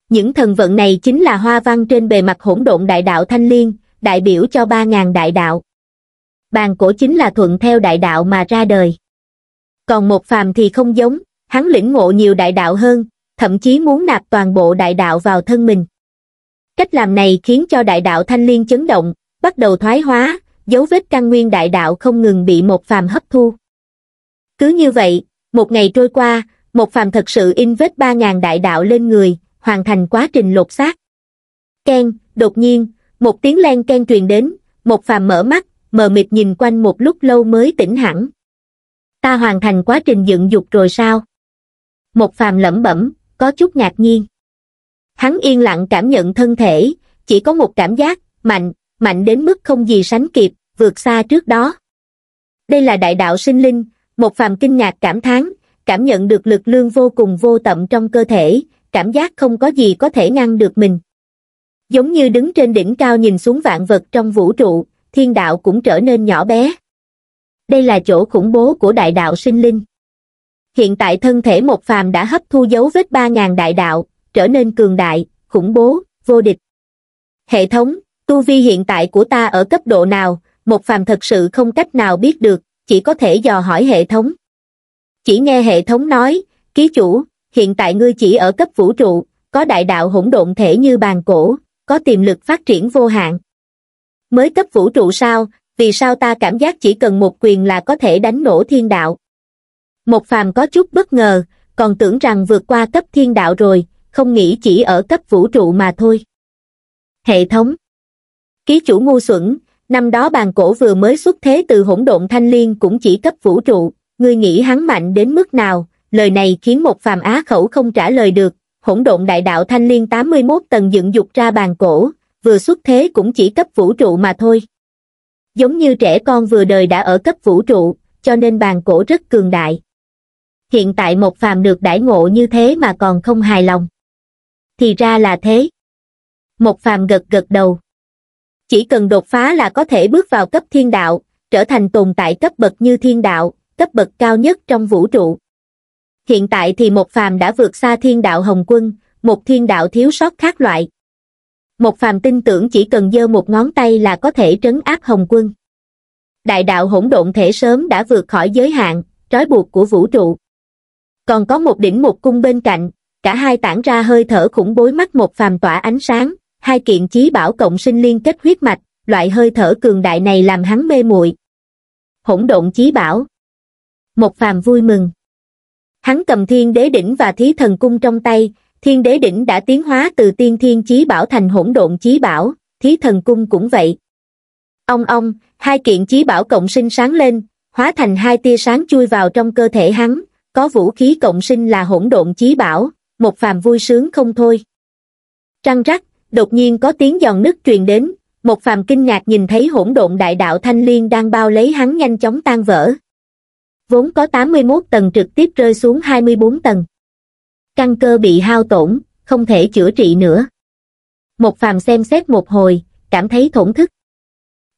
Speaker 1: Những thần vận này chính là hoa văn trên bề mặt hỗn độn đại đạo thanh liên, đại biểu cho ba ngàn đại đạo. Bàn cổ chính là thuận theo đại đạo mà ra đời. Còn một phàm thì không giống, hắn lĩnh ngộ nhiều đại đạo hơn, thậm chí muốn nạp toàn bộ đại đạo vào thân mình. Cách làm này khiến cho đại đạo thanh liên chấn động, bắt đầu thoái hóa, dấu vết căn nguyên đại đạo không ngừng bị một phàm hấp thu. Cứ như vậy, một ngày trôi qua, một phàm thật sự in vết ba ngàn đại đạo lên người, hoàn thành quá trình lột xác. Ken, đột nhiên, một tiếng len ken truyền đến, một phàm mở mắt, mờ mịt nhìn quanh một lúc lâu mới tỉnh hẳn. Ta hoàn thành quá trình dựng dục rồi sao? Một phàm lẩm bẩm, có chút ngạc nhiên. Hắn yên lặng cảm nhận thân thể, chỉ có một cảm giác, mạnh, mạnh đến mức không gì sánh kịp, vượt xa trước đó. Đây là đại đạo sinh linh, một phàm kinh ngạc cảm thán, cảm nhận được lực lương vô cùng vô tận trong cơ thể, cảm giác không có gì có thể ngăn được mình. Giống như đứng trên đỉnh cao nhìn xuống vạn vật trong vũ trụ, thiên đạo cũng trở nên nhỏ bé. Đây là chỗ khủng bố của đại đạo sinh linh. Hiện tại thân thể một phàm đã hấp thu dấu vết ba ngàn đại đạo, trở nên cường đại, khủng bố, vô địch. Hệ thống, tu vi hiện tại của ta ở cấp độ nào, một phàm thật sự không cách nào biết được, chỉ có thể dò hỏi hệ thống. Chỉ nghe hệ thống nói, ký chủ, hiện tại ngươi chỉ ở cấp vũ trụ, có đại đạo hỗn độn thể như bàn cổ, có tiềm lực phát triển vô hạn. Mới cấp vũ trụ sao, vì sao ta cảm giác chỉ cần một quyền là có thể đánh nổ thiên đạo. Một phàm có chút bất ngờ, còn tưởng rằng vượt qua cấp thiên đạo rồi, không nghĩ chỉ ở cấp vũ trụ mà thôi. Hệ thống Ký chủ ngu xuẩn, năm đó bàn cổ vừa mới xuất thế từ hỗn độn thanh liên cũng chỉ cấp vũ trụ, ngươi nghĩ hắn mạnh đến mức nào, lời này khiến một phàm á khẩu không trả lời được, hỗn độn đại đạo thanh liên 81 tầng dựng dục ra bàn cổ, vừa xuất thế cũng chỉ cấp vũ trụ mà thôi. Giống như trẻ con vừa đời đã ở cấp vũ trụ, cho nên bàn cổ rất cường đại. Hiện tại một phàm được đãi ngộ như thế mà còn không hài lòng. Thì ra là thế. Một phàm gật gật đầu. Chỉ cần đột phá là có thể bước vào cấp thiên đạo, trở thành tồn tại cấp bậc như thiên đạo, cấp bậc cao nhất trong vũ trụ. Hiện tại thì một phàm đã vượt xa thiên đạo Hồng Quân, một thiên đạo thiếu sót khác loại. Một phàm tin tưởng chỉ cần giơ một ngón tay là có thể trấn áp Hồng Quân. Đại đạo hỗn độn thể sớm đã vượt khỏi giới hạn, trói buộc của vũ trụ. Còn có một đỉnh một cung bên cạnh, cả hai tản ra hơi thở khủng bối mắt một phàm tỏa ánh sáng, hai kiện chí bảo cộng sinh liên kết huyết mạch, loại hơi thở cường đại này làm hắn mê muội. Hỗn độn chí bảo. Một phàm vui mừng. Hắn cầm thiên đế đỉnh và thí thần cung trong tay, thiên đế đỉnh đã tiến hóa từ tiên thiên chí bảo thành hỗn độn chí bảo, thí thần cung cũng vậy. Ông ông, hai kiện chí bảo cộng sinh sáng lên, hóa thành hai tia sáng chui vào trong cơ thể hắn, có vũ khí cộng sinh là hỗn độn chí bảo, một phàm vui sướng không thôi. Trăng rắc, đột nhiên có tiếng giòn nứt truyền đến, một phàm kinh ngạc nhìn thấy hỗn độn đại đạo thanh liên đang bao lấy hắn nhanh chóng tan vỡ. Vốn có 81 tầng trực tiếp rơi xuống 24 tầng. Căn cơ bị hao tổn, không thể chữa trị nữa. Một phàm xem xét một hồi, cảm thấy thổn thức.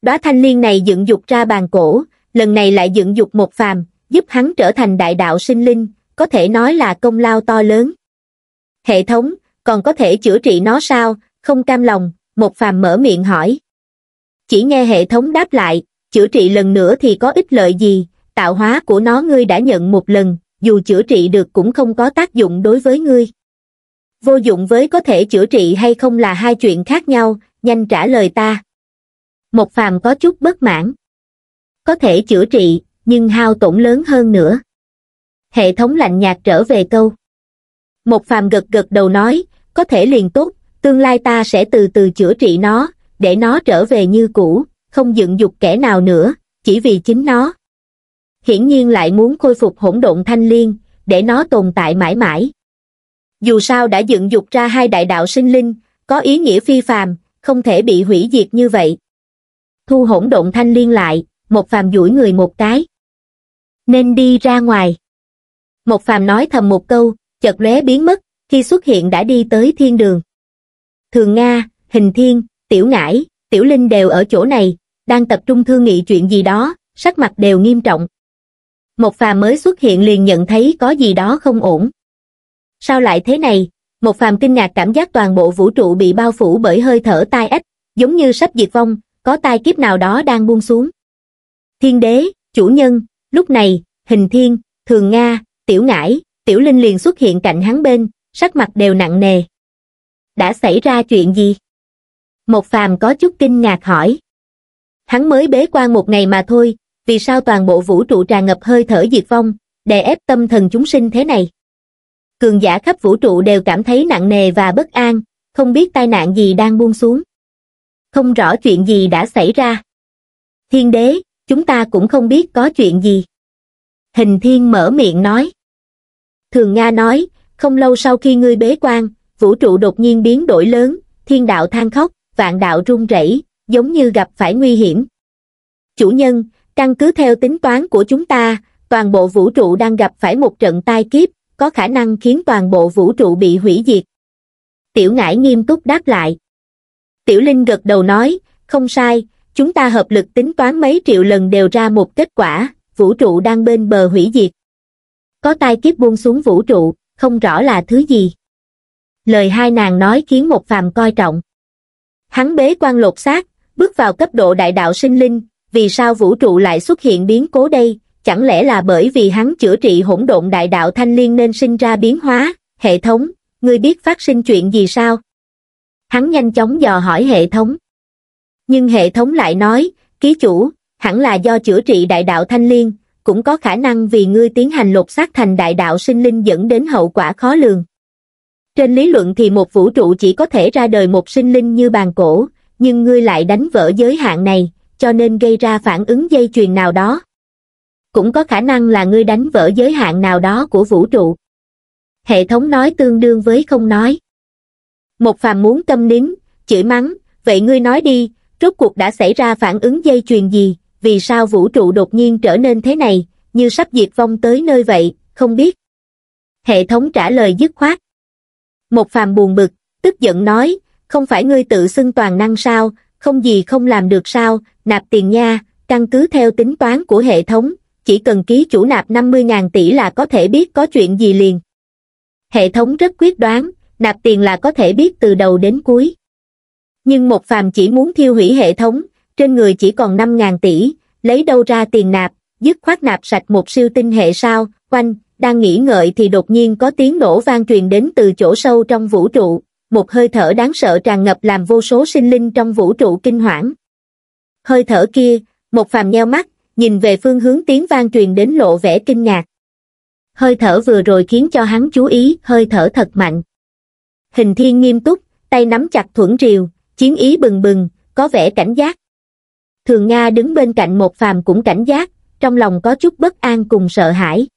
Speaker 1: Đóa thanh liên này dựng dục ra bàn cổ, lần này lại dựng dục một phàm, giúp hắn trở thành đại đạo sinh linh, có thể nói là công lao to lớn. Hệ thống, còn có thể chữa trị nó sao, không cam lòng, một phàm mở miệng hỏi. Chỉ nghe hệ thống đáp lại, chữa trị lần nữa thì có ích lợi gì, tạo hóa của nó ngươi đã nhận một lần, dù chữa trị được cũng không có tác dụng đối với ngươi. Vô dụng với có thể chữa trị hay không là hai chuyện khác nhau, nhanh trả lời ta. Một phàm có chút bất mãn. Có thể chữa trị, nhưng hao tổn lớn hơn nữa. Hệ thống lạnh nhạt trở về câu. Một phàm gật gật đầu nói, có thể liền tốt, tương lai ta sẽ từ từ chữa trị nó, để nó trở về như cũ, không dựng dục kẻ nào nữa, chỉ vì chính nó. Hiển nhiên lại muốn khôi phục hỗn độn thanh liên, để nó tồn tại mãi mãi. Dù sao đã dựng dục ra hai đại đạo sinh linh, có ý nghĩa phi phàm, không thể bị hủy diệt như vậy. Thu hỗn độn thanh liên lại, một phàm duỗi người một cái. Nên đi ra ngoài. Một phàm nói thầm một câu, chợt lóe biến mất, khi xuất hiện đã đi tới thiên đường. Thường Nga, Hình Thiên, Tiểu ngãi, Tiểu Linh đều ở chỗ này, đang tập trung thương nghị chuyện gì đó, sắc mặt đều nghiêm trọng. Một phàm mới xuất hiện liền nhận thấy có gì đó không ổn. Sao lại thế này? Một phàm kinh ngạc cảm giác toàn bộ vũ trụ bị bao phủ bởi hơi thở tai ách, giống như sắp diệt vong, có tai kiếp nào đó đang buông xuống. Thiên đế, chủ nhân, lúc này, hình thiên, thường Nga, tiểu ngải, tiểu linh liền xuất hiện cạnh hắn bên, sắc mặt đều nặng nề. Đã xảy ra chuyện gì? Một phàm có chút kinh ngạc hỏi. Hắn mới bế quan một ngày mà thôi, vì sao toàn bộ vũ trụ tràn ngập hơi thở diệt vong, đè ép tâm thần chúng sinh thế này? Cường giả khắp vũ trụ đều cảm thấy nặng nề và bất an, không biết tai nạn gì đang buông xuống. Không rõ chuyện gì đã xảy ra. Thiên đế, chúng ta cũng không biết có chuyện gì. Hình thiên mở miệng nói. Thường Nga nói, không lâu sau khi ngươi bế quan, vũ trụ đột nhiên biến đổi lớn, thiên đạo than khóc, vạn đạo run rẩy, giống như gặp phải nguy hiểm. Chủ nhân, căn cứ theo tính toán của chúng ta, toàn bộ vũ trụ đang gặp phải một trận tai kiếp, có khả năng khiến toàn bộ vũ trụ bị hủy diệt. Tiểu ngải nghiêm túc đáp lại. Tiểu Linh gật đầu nói, không sai, chúng ta hợp lực tính toán mấy triệu lần đều ra một kết quả, vũ trụ đang bên bờ hủy diệt. Có tai kiếp buông xuống vũ trụ, không rõ là thứ gì. Lời hai nàng nói khiến một phàm coi trọng. Hắn bế quan lột xác, bước vào cấp độ đại đạo sinh linh, vì sao vũ trụ lại xuất hiện biến cố đây, chẳng lẽ là bởi vì hắn chữa trị hỗn độn đại đạo thanh liên nên sinh ra biến hóa, hệ thống, ngươi biết phát sinh chuyện gì sao? Hắn nhanh chóng dò hỏi hệ thống. Nhưng hệ thống lại nói, ký chủ, hẳn là do chữa trị đại đạo thanh liên, cũng có khả năng vì ngươi tiến hành lột xác thành đại đạo sinh linh dẫn đến hậu quả khó lường. Trên lý luận thì một vũ trụ chỉ có thể ra đời một sinh linh như bàn cổ, nhưng ngươi lại đánh vỡ giới hạn này, cho nên gây ra phản ứng dây chuyền nào đó. Cũng có khả năng là ngươi đánh vỡ giới hạn nào đó của vũ trụ. Hệ thống nói tương đương với không nói. Một phàm muốn câm nín, chửi mắng, vậy ngươi nói đi, rốt cuộc đã xảy ra phản ứng dây chuyền gì, vì sao vũ trụ đột nhiên trở nên thế này, như sắp diệt vong tới nơi vậy, không biết. Hệ thống trả lời dứt khoát. Một phàm buồn bực, tức giận nói, không phải ngươi tự xưng toàn năng sao, không gì không làm được sao, nạp tiền nha, căn cứ theo tính toán của hệ thống, chỉ cần ký chủ nạp 50.000 tỷ là có thể biết có chuyện gì liền. Hệ thống rất quyết đoán, nạp tiền là có thể biết từ đầu đến cuối. Nhưng một phàm chỉ muốn thiêu hủy hệ thống, trên người chỉ còn 5.000 tỷ, lấy đâu ra tiền nạp, dứt khoát nạp sạch một siêu tinh hệ sao, quanh, đang nghĩ ngợi thì đột nhiên có tiếng nổ vang truyền đến từ chỗ sâu trong vũ trụ, một hơi thở đáng sợ tràn ngập làm vô số sinh linh trong vũ trụ kinh hoảng. Hơi thở kia, một phàm nheo mắt, nhìn về phương hướng tiếng vang truyền đến lộ vẻ kinh ngạc. Hơi thở vừa rồi khiến cho hắn chú ý, hơi thở thật mạnh. Hình thiên nghiêm túc, tay nắm chặt thuẫn rìu, chiến ý bừng bừng, có vẻ cảnh giác. Thường Nga đứng bên cạnh một phàm cũng cảnh giác, trong lòng có chút bất an cùng sợ hãi.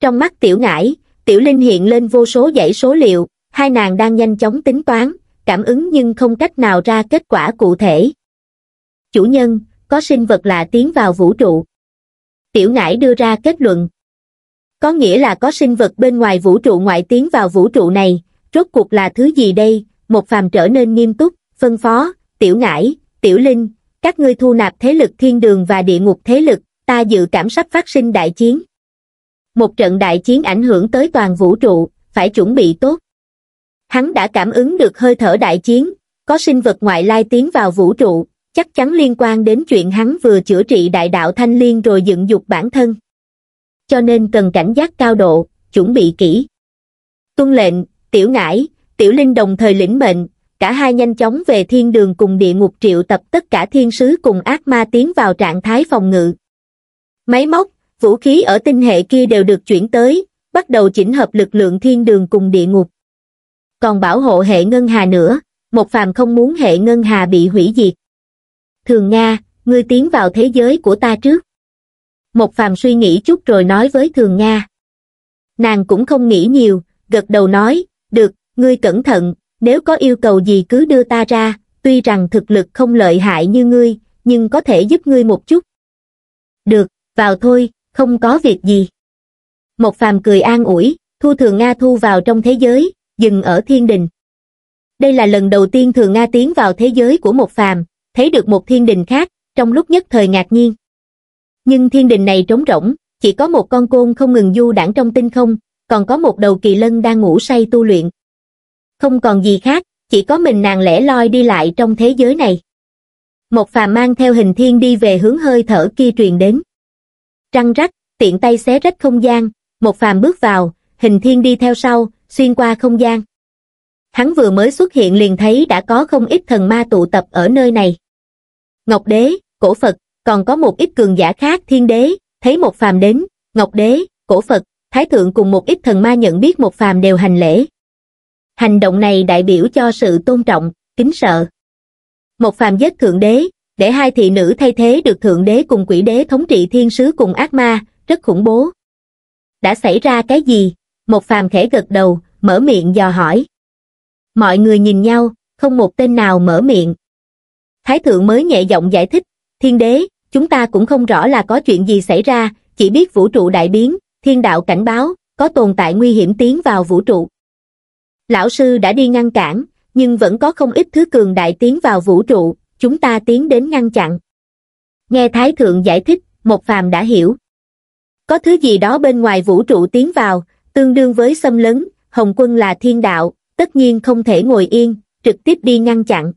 Speaker 1: Trong mắt tiểu ngải, tiểu linh hiện lên vô số dãy số liệu, hai nàng đang nhanh chóng tính toán, cảm ứng nhưng không cách nào ra kết quả cụ thể. Chủ nhân, có sinh vật lạ tiến vào vũ trụ. Tiểu ngải đưa ra kết luận. Có nghĩa là có sinh vật bên ngoài vũ trụ ngoại tiến vào vũ trụ này, rốt cuộc là thứ gì đây? Một phàm trở nên nghiêm túc, phân phó, tiểu ngải, tiểu linh, các ngươi thu nạp thế lực thiên đường và địa ngục thế lực, ta dự cảm sắp phát sinh đại chiến. Một trận đại chiến ảnh hưởng tới toàn vũ trụ, phải chuẩn bị tốt hắn đã cảm ứng được hơi thở đại chiến, có sinh vật ngoại lai tiến vào vũ trụ, chắc chắn liên quan đến chuyện hắn vừa chữa trị đại đạo thanh liên rồi dựng dục bản thân. Cho nên cần cảnh giác cao độ, chuẩn bị kỹ. Tuân lệnh, tiểu ngải, tiểu linh đồng thời lĩnh mệnh, cả hai nhanh chóng về thiên đường cùng địa ngục triệu tập tất cả thiên sứ cùng ác ma tiến vào trạng thái phòng ngự. Máy móc, vũ khí ở tinh hệ kia đều được chuyển tới, bắt đầu chỉnh hợp lực lượng thiên đường cùng địa ngục. Còn bảo hộ hệ ngân hà nữa, một phàm không muốn hệ ngân hà bị hủy diệt. Thường Nga, ngươi tiến vào thế giới của ta trước. Một phàm suy nghĩ chút rồi nói với Thường Nga. Nàng cũng không nghĩ nhiều, gật đầu nói, được, ngươi cẩn thận, nếu có yêu cầu gì cứ đưa ta ra, tuy rằng thực lực không lợi hại như ngươi, nhưng có thể giúp ngươi một chút. Được, vào thôi, không có việc gì. Một phàm cười an ủi, thu thường Nga thu vào trong thế giới, dừng ở thiên đình. Đây là lần đầu tiên thường Nga tiến vào thế giới của một phàm, thấy được một thiên đình khác, trong lúc nhất thời ngạc nhiên. Nhưng thiên đình này trống rỗng, chỉ có một con côn không ngừng du đảng trong tinh không, còn có một đầu kỳ lân đang ngủ say tu luyện. Không còn gì khác, chỉ có mình nàng lẻ loi đi lại trong thế giới này. Một phàm mang theo hình thiên đi về hướng hơi thở kia truyền đến. Trăng rắc, tiện tay xé rách không gian, một phàm bước vào, hình thiên đi theo sau, xuyên qua không gian. Hắn vừa mới xuất hiện liền thấy đã có không ít thần ma tụ tập ở nơi này. Ngọc Đế, Cổ Phật, còn có một ít cường giả khác thiên đế, thấy một phàm đến, Ngọc Đế, Cổ Phật, Thái Thượng cùng một ít thần ma nhận biết một phàm đều hành lễ. Hành động này đại biểu cho sự tôn trọng, kính sợ. Một phàm giết Thượng Đế, để hai thị nữ thay thế được Thượng Đế cùng quỷ đế thống trị thiên sứ cùng ác ma, rất khủng bố. Đã xảy ra cái gì? Một phàm khẽ gật đầu, mở miệng dò hỏi. Mọi người nhìn nhau, không một tên nào mở miệng. Thái thượng mới nhẹ giọng giải thích, thiên đế, chúng ta cũng không rõ là có chuyện gì xảy ra, chỉ biết vũ trụ đại biến, thiên đạo cảnh báo, có tồn tại nguy hiểm tiến vào vũ trụ. Lão sư đã đi ngăn cản, nhưng vẫn có không ít thứ cường đại tiến vào vũ trụ, chúng ta tiến đến ngăn chặn. Nghe Thái Thượng giải thích, một phàm đã hiểu. Có thứ gì đó bên ngoài vũ trụ tiến vào, tương đương với xâm lấn, Hồng quân là thiên đạo, tất nhiên không thể ngồi yên, trực tiếp đi ngăn chặn.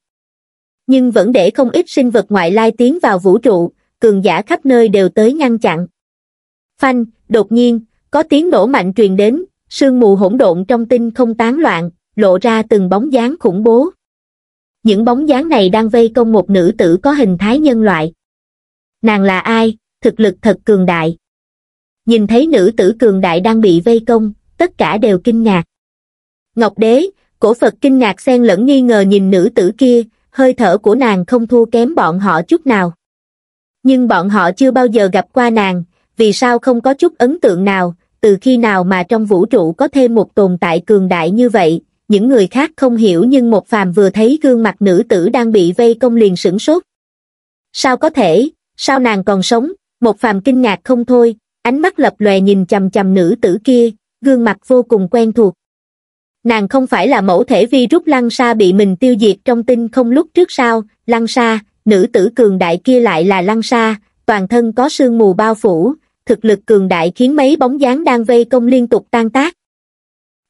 Speaker 1: Nhưng vẫn để không ít sinh vật ngoại lai tiến vào vũ trụ, cường giả khắp nơi đều tới ngăn chặn. Phanh, đột nhiên, có tiếng nổ mạnh truyền đến, sương mù hỗn độn trong tinh không tán loạn, lộ ra từng bóng dáng khủng bố. Những bóng dáng này đang vây công một nữ tử có hình thái nhân loại. Nàng là ai? Thực lực thật cường đại. Nhìn thấy nữ tử cường đại đang bị vây công, tất cả đều kinh ngạc. Ngọc Đế, cổ Phật kinh ngạc xen lẫn nghi ngờ nhìn nữ tử kia, hơi thở của nàng không thua kém bọn họ chút nào. Nhưng bọn họ chưa bao giờ gặp qua nàng, vì sao không có chút ấn tượng nào, từ khi nào mà trong vũ trụ có thêm một tồn tại cường đại như vậy, những người khác không hiểu nhưng một phàm vừa thấy gương mặt nữ tử đang bị vây công liền sửng sốt. Sao có thể, sao nàng còn sống, một phàm kinh ngạc không thôi, ánh mắt lập lòe nhìn chầm chầm nữ tử kia, gương mặt vô cùng quen thuộc. Nàng không phải là mẫu thể vi rút lăng sa bị mình tiêu diệt trong tinh không lúc trước sao, lăng sa, nữ tử cường đại kia lại là lăng sa, toàn thân có sương mù bao phủ, thực lực cường đại khiến mấy bóng dáng đang vây công liên tục tan tác.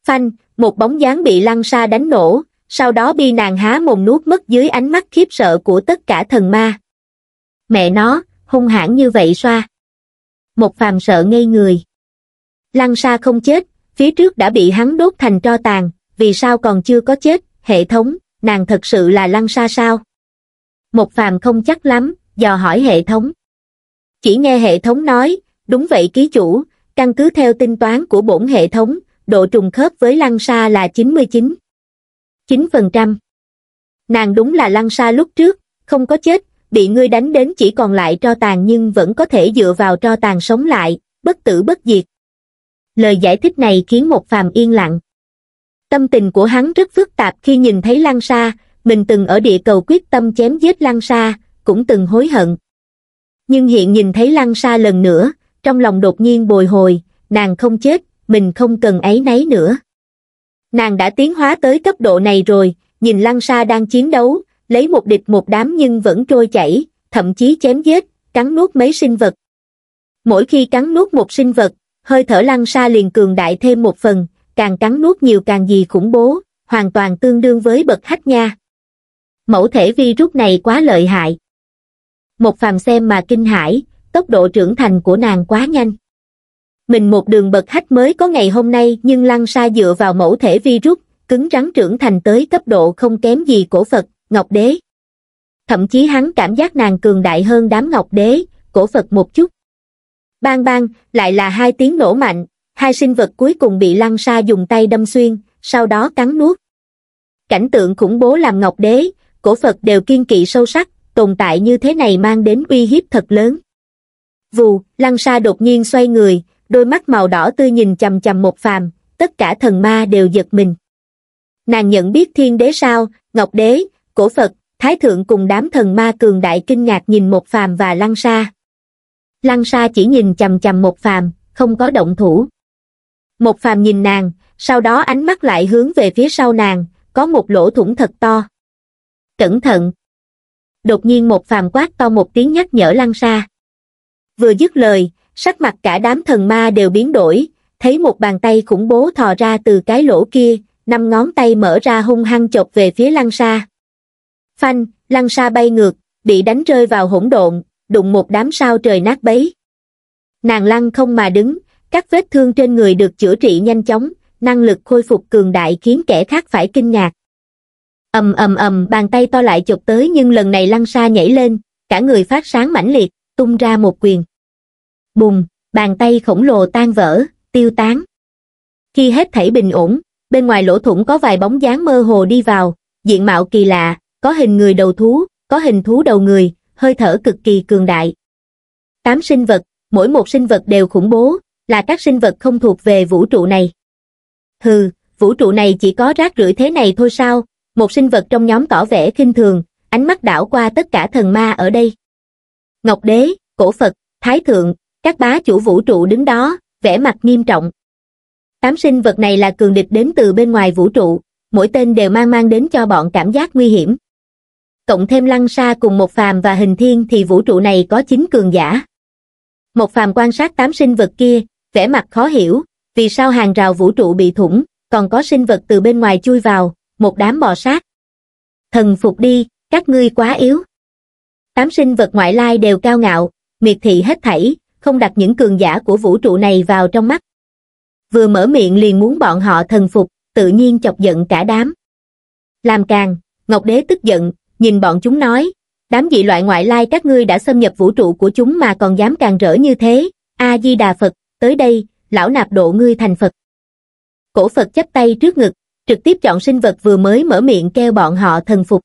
Speaker 1: Phanh, một bóng dáng bị lăng sa đánh nổ, sau đó bi nàng há mồm nuốt mất dưới ánh mắt khiếp sợ của tất cả thần ma. Mẹ nó, hung hãn như vậy xoa. Một phàm sợ ngây người. Lăng sa không chết, phía trước đã bị hắn đốt thành tro tàn, vì sao còn chưa có chết, hệ thống, nàng thật sự là lăng sa sao? Một phàm không chắc lắm, dò hỏi hệ thống. Chỉ nghe hệ thống nói, đúng vậy ký chủ, căn cứ theo tính toán của bổn hệ thống, độ trùng khớp với lăng sa là 99. 9%. Nàng đúng là lăng sa lúc trước, không có chết, bị ngươi đánh đến chỉ còn lại tro tàn nhưng vẫn có thể dựa vào tro tàn sống lại, bất tử bất diệt. Lời giải thích này khiến một phàm yên lặng. Tâm tình của hắn rất phức tạp khi nhìn thấy lăng sa, mình từng ở địa cầu quyết tâm chém giết lăng sa, cũng từng hối hận. Nhưng hiện nhìn thấy lăng sa lần nữa, trong lòng đột nhiên bồi hồi, nàng không chết, mình không cần ấy nấy nữa. Nàng đã tiến hóa tới cấp độ này rồi, nhìn lăng sa đang chiến đấu, lấy một địch một đám nhưng vẫn trôi chảy, thậm chí chém giết, cắn nuốt mấy sinh vật. Mỗi khi cắn nuốt một sinh vật, hơi thở lăng sa liền cường đại thêm một phần, càng cắn nuốt nhiều càng gì khủng bố, hoàn toàn tương đương với bậc hách nha. Mẫu thể virus này quá lợi hại. Một phàm xem mà kinh hãi, tốc độ trưởng thành của nàng quá nhanh. Mình một đường bậc hách mới có ngày hôm nay nhưng lăng sa dựa vào mẫu thể virus, cứng rắn trưởng thành tới cấp độ không kém gì cổ Phật, Ngọc Đế. Thậm chí hắn cảm giác nàng cường đại hơn đám Ngọc Đế, cổ Phật một chút. Bang bang, lại là hai tiếng nổ mạnh, hai sinh vật cuối cùng bị lăng sa dùng tay đâm xuyên, sau đó cắn nuốt. Cảnh tượng khủng bố làm Ngọc Đế, cổ Phật đều kiên kỵ sâu sắc, tồn tại như thế này mang đến uy hiếp thật lớn. Vù, lăng sa đột nhiên xoay người, đôi mắt màu đỏ tươi nhìn chầm chầm một phàm, tất cả thần ma đều giật mình. Nàng nhận biết thiên đế sao, ngọc đế, cổ Phật, thái thượng cùng đám thần ma cường đại kinh ngạc nhìn một phàm và lăng sa. Lăng sa chỉ nhìn chầm chầm một phàm, không có động thủ. Một phàm nhìn nàng, sau đó ánh mắt lại hướng về phía sau nàng, có một lỗ thủng thật to. Cẩn thận! Đột nhiên một phàm quát to một tiếng nhắc nhở lăng sa. Vừa dứt lời, sắc mặt cả đám thần ma đều biến đổi, thấy một bàn tay khủng bố thò ra từ cái lỗ kia, năm ngón tay mở ra hung hăng chộp về phía lăng sa. Phanh, lăng sa bay ngược, bị đánh rơi vào hỗn độn, đụng một đám sao trời nát bấy. Nàng lăng không mà đứng, các vết thương trên người được chữa trị nhanh chóng, năng lực khôi phục cường đại khiến kẻ khác phải kinh ngạc. ầm ầm ầm bàn tay to lại chụp tới nhưng lần này lăng sa nhảy lên, cả người phát sáng mãnh liệt, tung ra một quyền. Bùng, bàn tay khổng lồ tan vỡ, tiêu tán. Khi hết thảy bình ổn, bên ngoài lỗ thủng có vài bóng dáng mơ hồ đi vào, diện mạo kỳ lạ, có hình người đầu thú, có hình thú đầu người, hơi thở cực kỳ cường đại. Tám sinh vật, mỗi một sinh vật đều khủng bố, là các sinh vật không thuộc về vũ trụ này. Hừ, vũ trụ này chỉ có rác rưởi thế này thôi sao? Một sinh vật trong nhóm tỏ vẻ khinh thường, ánh mắt đảo qua tất cả thần ma ở đây. Ngọc Đế, Cổ Phật, Thái Thượng, các bá chủ vũ trụ đứng đó, vẻ mặt nghiêm trọng. Tám sinh vật này là cường địch đến từ bên ngoài vũ trụ, mỗi tên đều mang mang đến cho bọn cảm giác nguy hiểm. Cộng thêm lăng sa cùng một phàm và hình thiên thì vũ trụ này có chín cường giả. Một phàm quan sát tám sinh vật kia, vẻ mặt khó hiểu, vì sao hàng rào vũ trụ bị thủng, còn có sinh vật từ bên ngoài chui vào, một đám bò sát. Thần phục đi, các ngươi quá yếu. Tám sinh vật ngoại lai đều cao ngạo, miệt thị hết thảy, không đặt những cường giả của vũ trụ này vào trong mắt. Vừa mở miệng liền muốn bọn họ thần phục, tự nhiên chọc giận cả đám. Làm càng, Ngọc Đế tức giận, nhìn bọn chúng nói, đám dị loại ngoại lai các ngươi đã xâm nhập vũ trụ của chúng mà còn dám càng rỡ như thế, A-di-đà Phật, tới đây, lão nạp độ ngươi thành Phật. Cổ Phật chấp tay trước ngực, trực tiếp chọn sinh vật vừa mới mở miệng kêu bọn họ thần phục.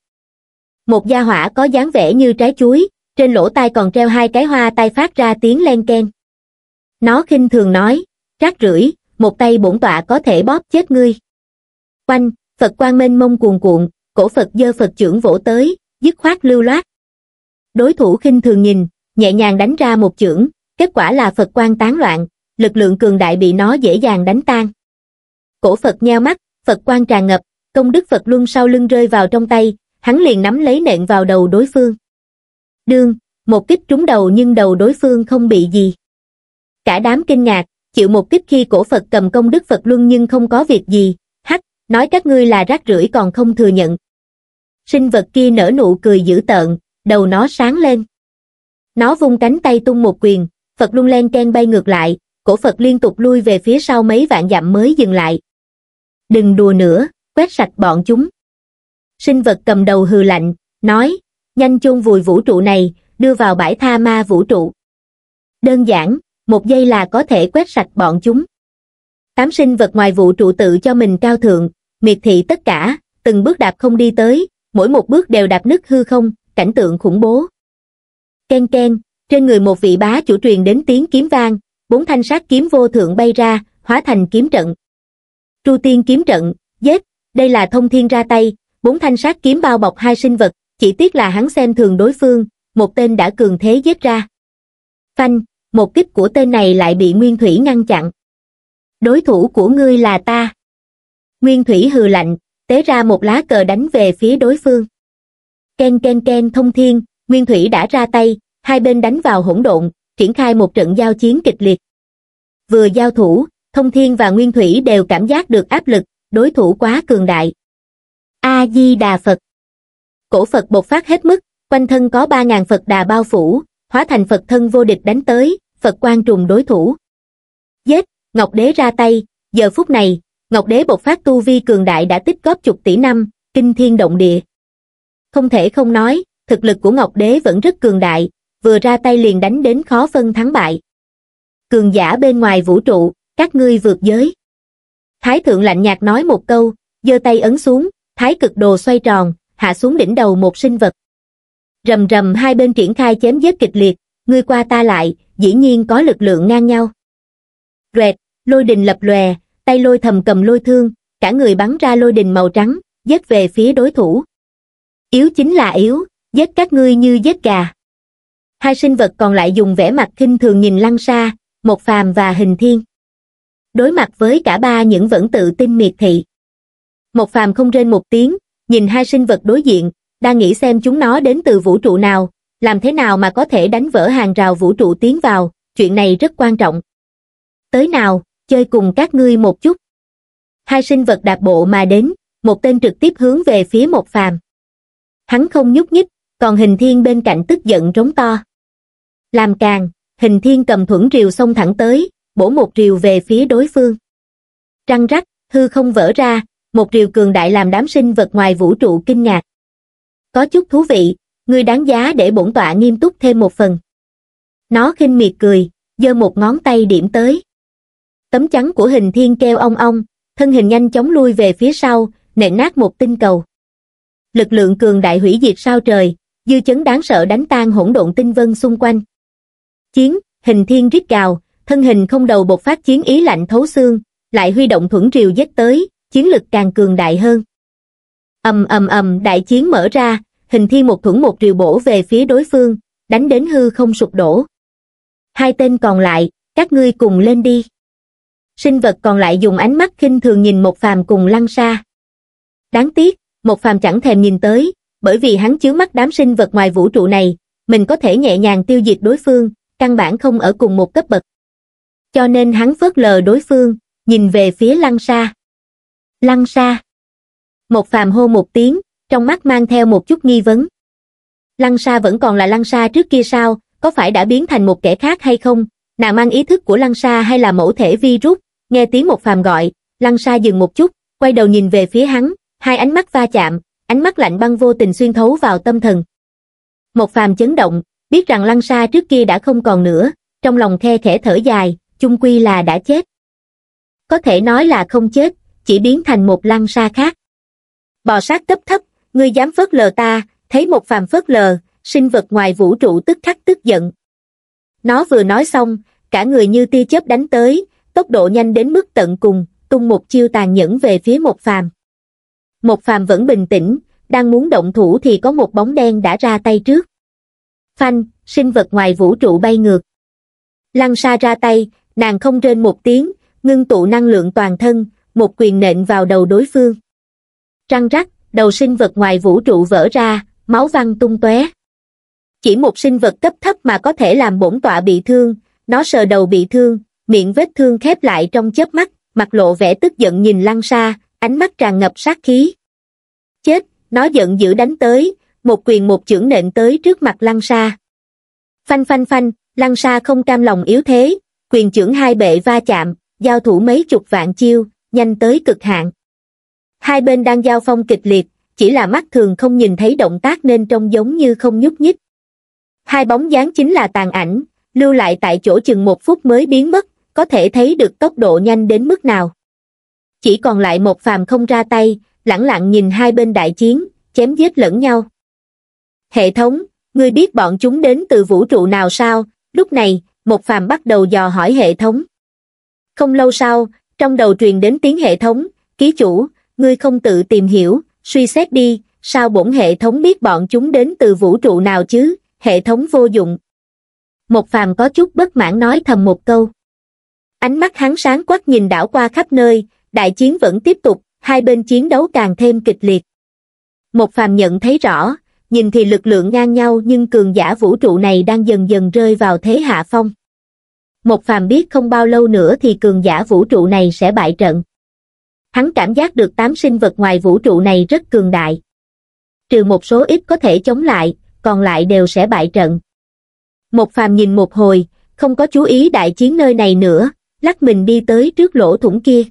Speaker 1: Một gia hỏa có dáng vẻ như trái chuối, trên lỗ tai còn treo hai cái hoa tai phát ra tiếng len ken. Nó khinh thường nói, rác rưởi, một tay bổn tọa có thể bóp chết ngươi. Quanh, Phật quan mênh mông cuồn cuộn, cổ Phật dơ Phật trưởng vỗ tới, dứt khoát lưu loát. Đối thủ khinh thường nhìn, nhẹ nhàng đánh ra một chưởng, kết quả là Phật quan tán loạn, lực lượng cường đại bị nó dễ dàng đánh tan. Cổ Phật nheo mắt, Phật quan tràn ngập, công đức Phật luân sau lưng rơi vào trong tay, hắn liền nắm lấy nện vào đầu đối phương. Đương, một kích trúng đầu nhưng đầu đối phương không bị gì. Cả đám kinh ngạc, chịu một kích khi cổ Phật cầm công đức Phật luân nhưng không có việc gì, nói các ngươi là rác rưởi còn không thừa nhận. Sinh vật kia nở nụ cười dữ tợn, đầu nó sáng lên. Nó vung cánh tay tung một quyền, Phật lung len ken bay ngược lại, cổ Phật liên tục lui về phía sau mấy vạn dặm mới dừng lại. Đừng đùa nữa, quét sạch bọn chúng. Sinh vật cầm đầu hừ lạnh, nói, nhanh chôn vùi vũ trụ này, đưa vào bãi tha ma vũ trụ. Đơn giản, một giây là có thể quét sạch bọn chúng. Tám sinh vật ngoài vũ trụ tự cho mình cao thượng, miệt thị tất cả, từng bước đạp không đi tới, mỗi một bước đều đạp nứt hư không, cảnh tượng khủng bố. Ken ken, trên người một vị bá chủ truyền đến tiếng kiếm vang, bốn thanh sát kiếm vô thượng bay ra, hóa thành kiếm trận. Tru tiên kiếm trận, giết, đây là thông thiên ra tay, bốn thanh sát kiếm bao bọc hai sinh vật, chỉ tiếc là hắn xem thường đối phương, một tên đã cường thế giết ra. Phanh, một kích của tên này lại bị Nguyên Thủy ngăn chặn. Đối thủ của ngươi là ta. Nguyên Thủy hừ lạnh, tế ra một lá cờ đánh về phía đối phương. Ken ken ken thông thiên, Nguyên Thủy đã ra tay, hai bên đánh vào hỗn độn, triển khai một trận giao chiến kịch liệt. Vừa giao thủ, thông thiên và Nguyên Thủy đều cảm giác được áp lực, đối thủ quá cường đại. A-di-đà Phật. Cổ Phật bộc phát hết mức, quanh thân có ba ngàn Phật đà bao phủ, hóa thành Phật thân vô địch đánh tới, Phật quan trùng đối thủ. Giết, Ngọc Đế ra tay, giờ phút này, Ngọc Đế bộc phát tu vi cường đại đã tích góp chục tỷ năm, kinh thiên động địa. Không thể không nói, thực lực của Ngọc Đế vẫn rất cường đại, vừa ra tay liền đánh đến khó phân thắng bại. Cường giả bên ngoài vũ trụ, các ngươi vượt giới. Thái thượng lạnh nhạt nói một câu, giơ tay ấn xuống, thái cực đồ xoay tròn, hạ xuống đỉnh đầu một sinh vật. Rầm rầm hai bên triển khai chém giết kịch liệt, ngươi qua ta lại, dĩ nhiên có lực lượng ngang nhau. rệt lôi đình lập lòe, tay lôi thầm cầm lôi thương, cả người bắn ra lôi đình màu trắng, giết về phía đối thủ. Yếu chính là yếu, giết các ngươi như giết gà. Hai sinh vật còn lại dùng vẻ mặt khinh thường nhìn lăng xa, một phàm và hình thiên. Đối mặt với cả ba những vẫn tự tin miệt thị. Một phàm không rên một tiếng, nhìn hai sinh vật đối diện, đang nghĩ xem chúng nó đến từ vũ trụ nào, làm thế nào mà có thể đánh vỡ hàng rào vũ trụ tiến vào, chuyện này rất quan trọng. Tới nào, chơi cùng các ngươi một chút. Hai sinh vật đạp bộ mà đến, một tên trực tiếp hướng về phía một phàm. Hắn không nhúc nhích, còn hình thiên bên cạnh tức giận trống to. Làm càng, hình thiên cầm thuẫn rìu xông thẳng tới, bổ một rìu về phía đối phương. Trăng rắc, hư không vỡ ra, một rìu cường đại làm đám sinh vật ngoài vũ trụ kinh ngạc. Có chút thú vị, ngươi đáng giá để bổn tọa nghiêm túc thêm một phần. Nó khinh miệt cười, giơ một ngón tay điểm tới. Tấm chắn của hình thiên kêu ong ong, thân hình nhanh chóng lui về phía sau, nện nát một tinh cầu. Lực lượng cường đại hủy diệt sao trời, dư chấn đáng sợ đánh tan hỗn độn tinh vân xung quanh. Chiến, hình thiên rít gào, thân hình không đầu bộc phát chiến ý lạnh thấu xương, lại huy động thuẫn triều dết tới, chiến lực càng cường đại hơn. ầm ầm ầm đại chiến mở ra, hình thiên một thuẫn một triều bổ về phía đối phương, đánh đến hư không sụp đổ. Hai tên còn lại, các ngươi cùng lên đi. Sinh vật còn lại dùng ánh mắt khinh thường nhìn một phàm cùng lăng xa. Đáng tiếc, một phàm chẳng thèm nhìn tới, bởi vì hắn chứa mắt đám sinh vật ngoài vũ trụ này, mình có thể nhẹ nhàng tiêu diệt đối phương, căn bản không ở cùng một cấp bậc. Cho nên hắn phớt lờ đối phương, nhìn về phía lăng sa. Lăng sa. Một phàm hô một tiếng, trong mắt mang theo một chút nghi vấn. Lăng sa vẫn còn là lăng sa trước kia sao, có phải đã biến thành một kẻ khác hay không? Nàng mang ý thức của lăng sa hay là mẫu thể virus? Nghe tiếng một phàm gọi, lăng sa dừng một chút, quay đầu nhìn về phía hắn, hai ánh mắt va chạm, ánh mắt lạnh băng vô tình xuyên thấu vào tâm thần. Một phàm chấn động, biết rằng lăng sa trước kia đã không còn nữa, trong lòng khe khẽ thở dài, chung quy là đã chết. Có thể nói là không chết, chỉ biến thành một lăng sa khác. Bò sát cấp thấp, ngươi dám phớt lờ ta, thấy một phàm phớt lờ, sinh vật ngoài vũ trụ tức khắc tức giận. Nó vừa nói xong, cả người như tia chớp đánh tới, tốc độ nhanh đến mức tận cùng, tung một chiêu tàn nhẫn về phía một phàm. Một phàm vẫn bình tĩnh, đang muốn động thủ thì có một bóng đen đã ra tay trước. Phanh, sinh vật ngoài vũ trụ bay ngược. Lăng sa ra tay, nàng không rên một tiếng, ngưng tụ năng lượng toàn thân, một quyền nện vào đầu đối phương. Trăng rắc, đầu sinh vật ngoài vũ trụ vỡ ra, máu văng tung tóe. Chỉ một sinh vật cấp thấp mà có thể làm bổn tọa bị thương, nó sờ đầu bị thương, miệng vết thương khép lại trong chớp mắt, mặt lộ vẻ tức giận nhìn lăng sa, ánh mắt tràn ngập sát khí. Chết, nó giận dữ đánh tới, một quyền một chưởng nện tới trước mặt lăng sa. Phanh phanh phanh, lăng sa không cam lòng yếu thế, quyền chưởng hai bệ va chạm, giao thủ mấy chục vạn chiêu, nhanh tới cực hạn. Hai bên đang giao phong kịch liệt, chỉ là mắt thường không nhìn thấy động tác nên trông giống như không nhúc nhích. Hai bóng dáng chính là tàn ảnh, lưu lại tại chỗ chừng một phút mới biến mất, có thể thấy được tốc độ nhanh đến mức nào. Chỉ còn lại một phàm không ra tay, lẳng lặng nhìn hai bên đại chiến, chém giết lẫn nhau. Hệ thống, ngươi biết bọn chúng đến từ vũ trụ nào sao? Lúc này, một phàm bắt đầu dò hỏi hệ thống. Không lâu sau, trong đầu truyền đến tiếng hệ thống, ký chủ, ngươi không tự tìm hiểu, suy xét đi, sao bổn hệ thống biết bọn chúng đến từ vũ trụ nào chứ, hệ thống vô dụng. Một phàm có chút bất mãn nói thầm một câu. Ánh mắt hắn sáng quắc nhìn đảo qua khắp nơi, đại chiến vẫn tiếp tục, hai bên chiến đấu càng thêm kịch liệt. Một phàm nhận thấy rõ, nhìn thì lực lượng ngang nhau nhưng cường giả vũ trụ này đang dần dần rơi vào thế hạ phong. Một phàm biết không bao lâu nữa thì cường giả vũ trụ này sẽ bại trận. hắn cảm giác được tám sinh vật ngoài vũ trụ này rất cường đại. Trừ một số ít có thể chống lại, còn lại đều sẽ bại trận. Một phàm nhìn một hồi, không có chú ý đại chiến nơi này nữa, lắc mình đi tới trước lỗ thủng kia.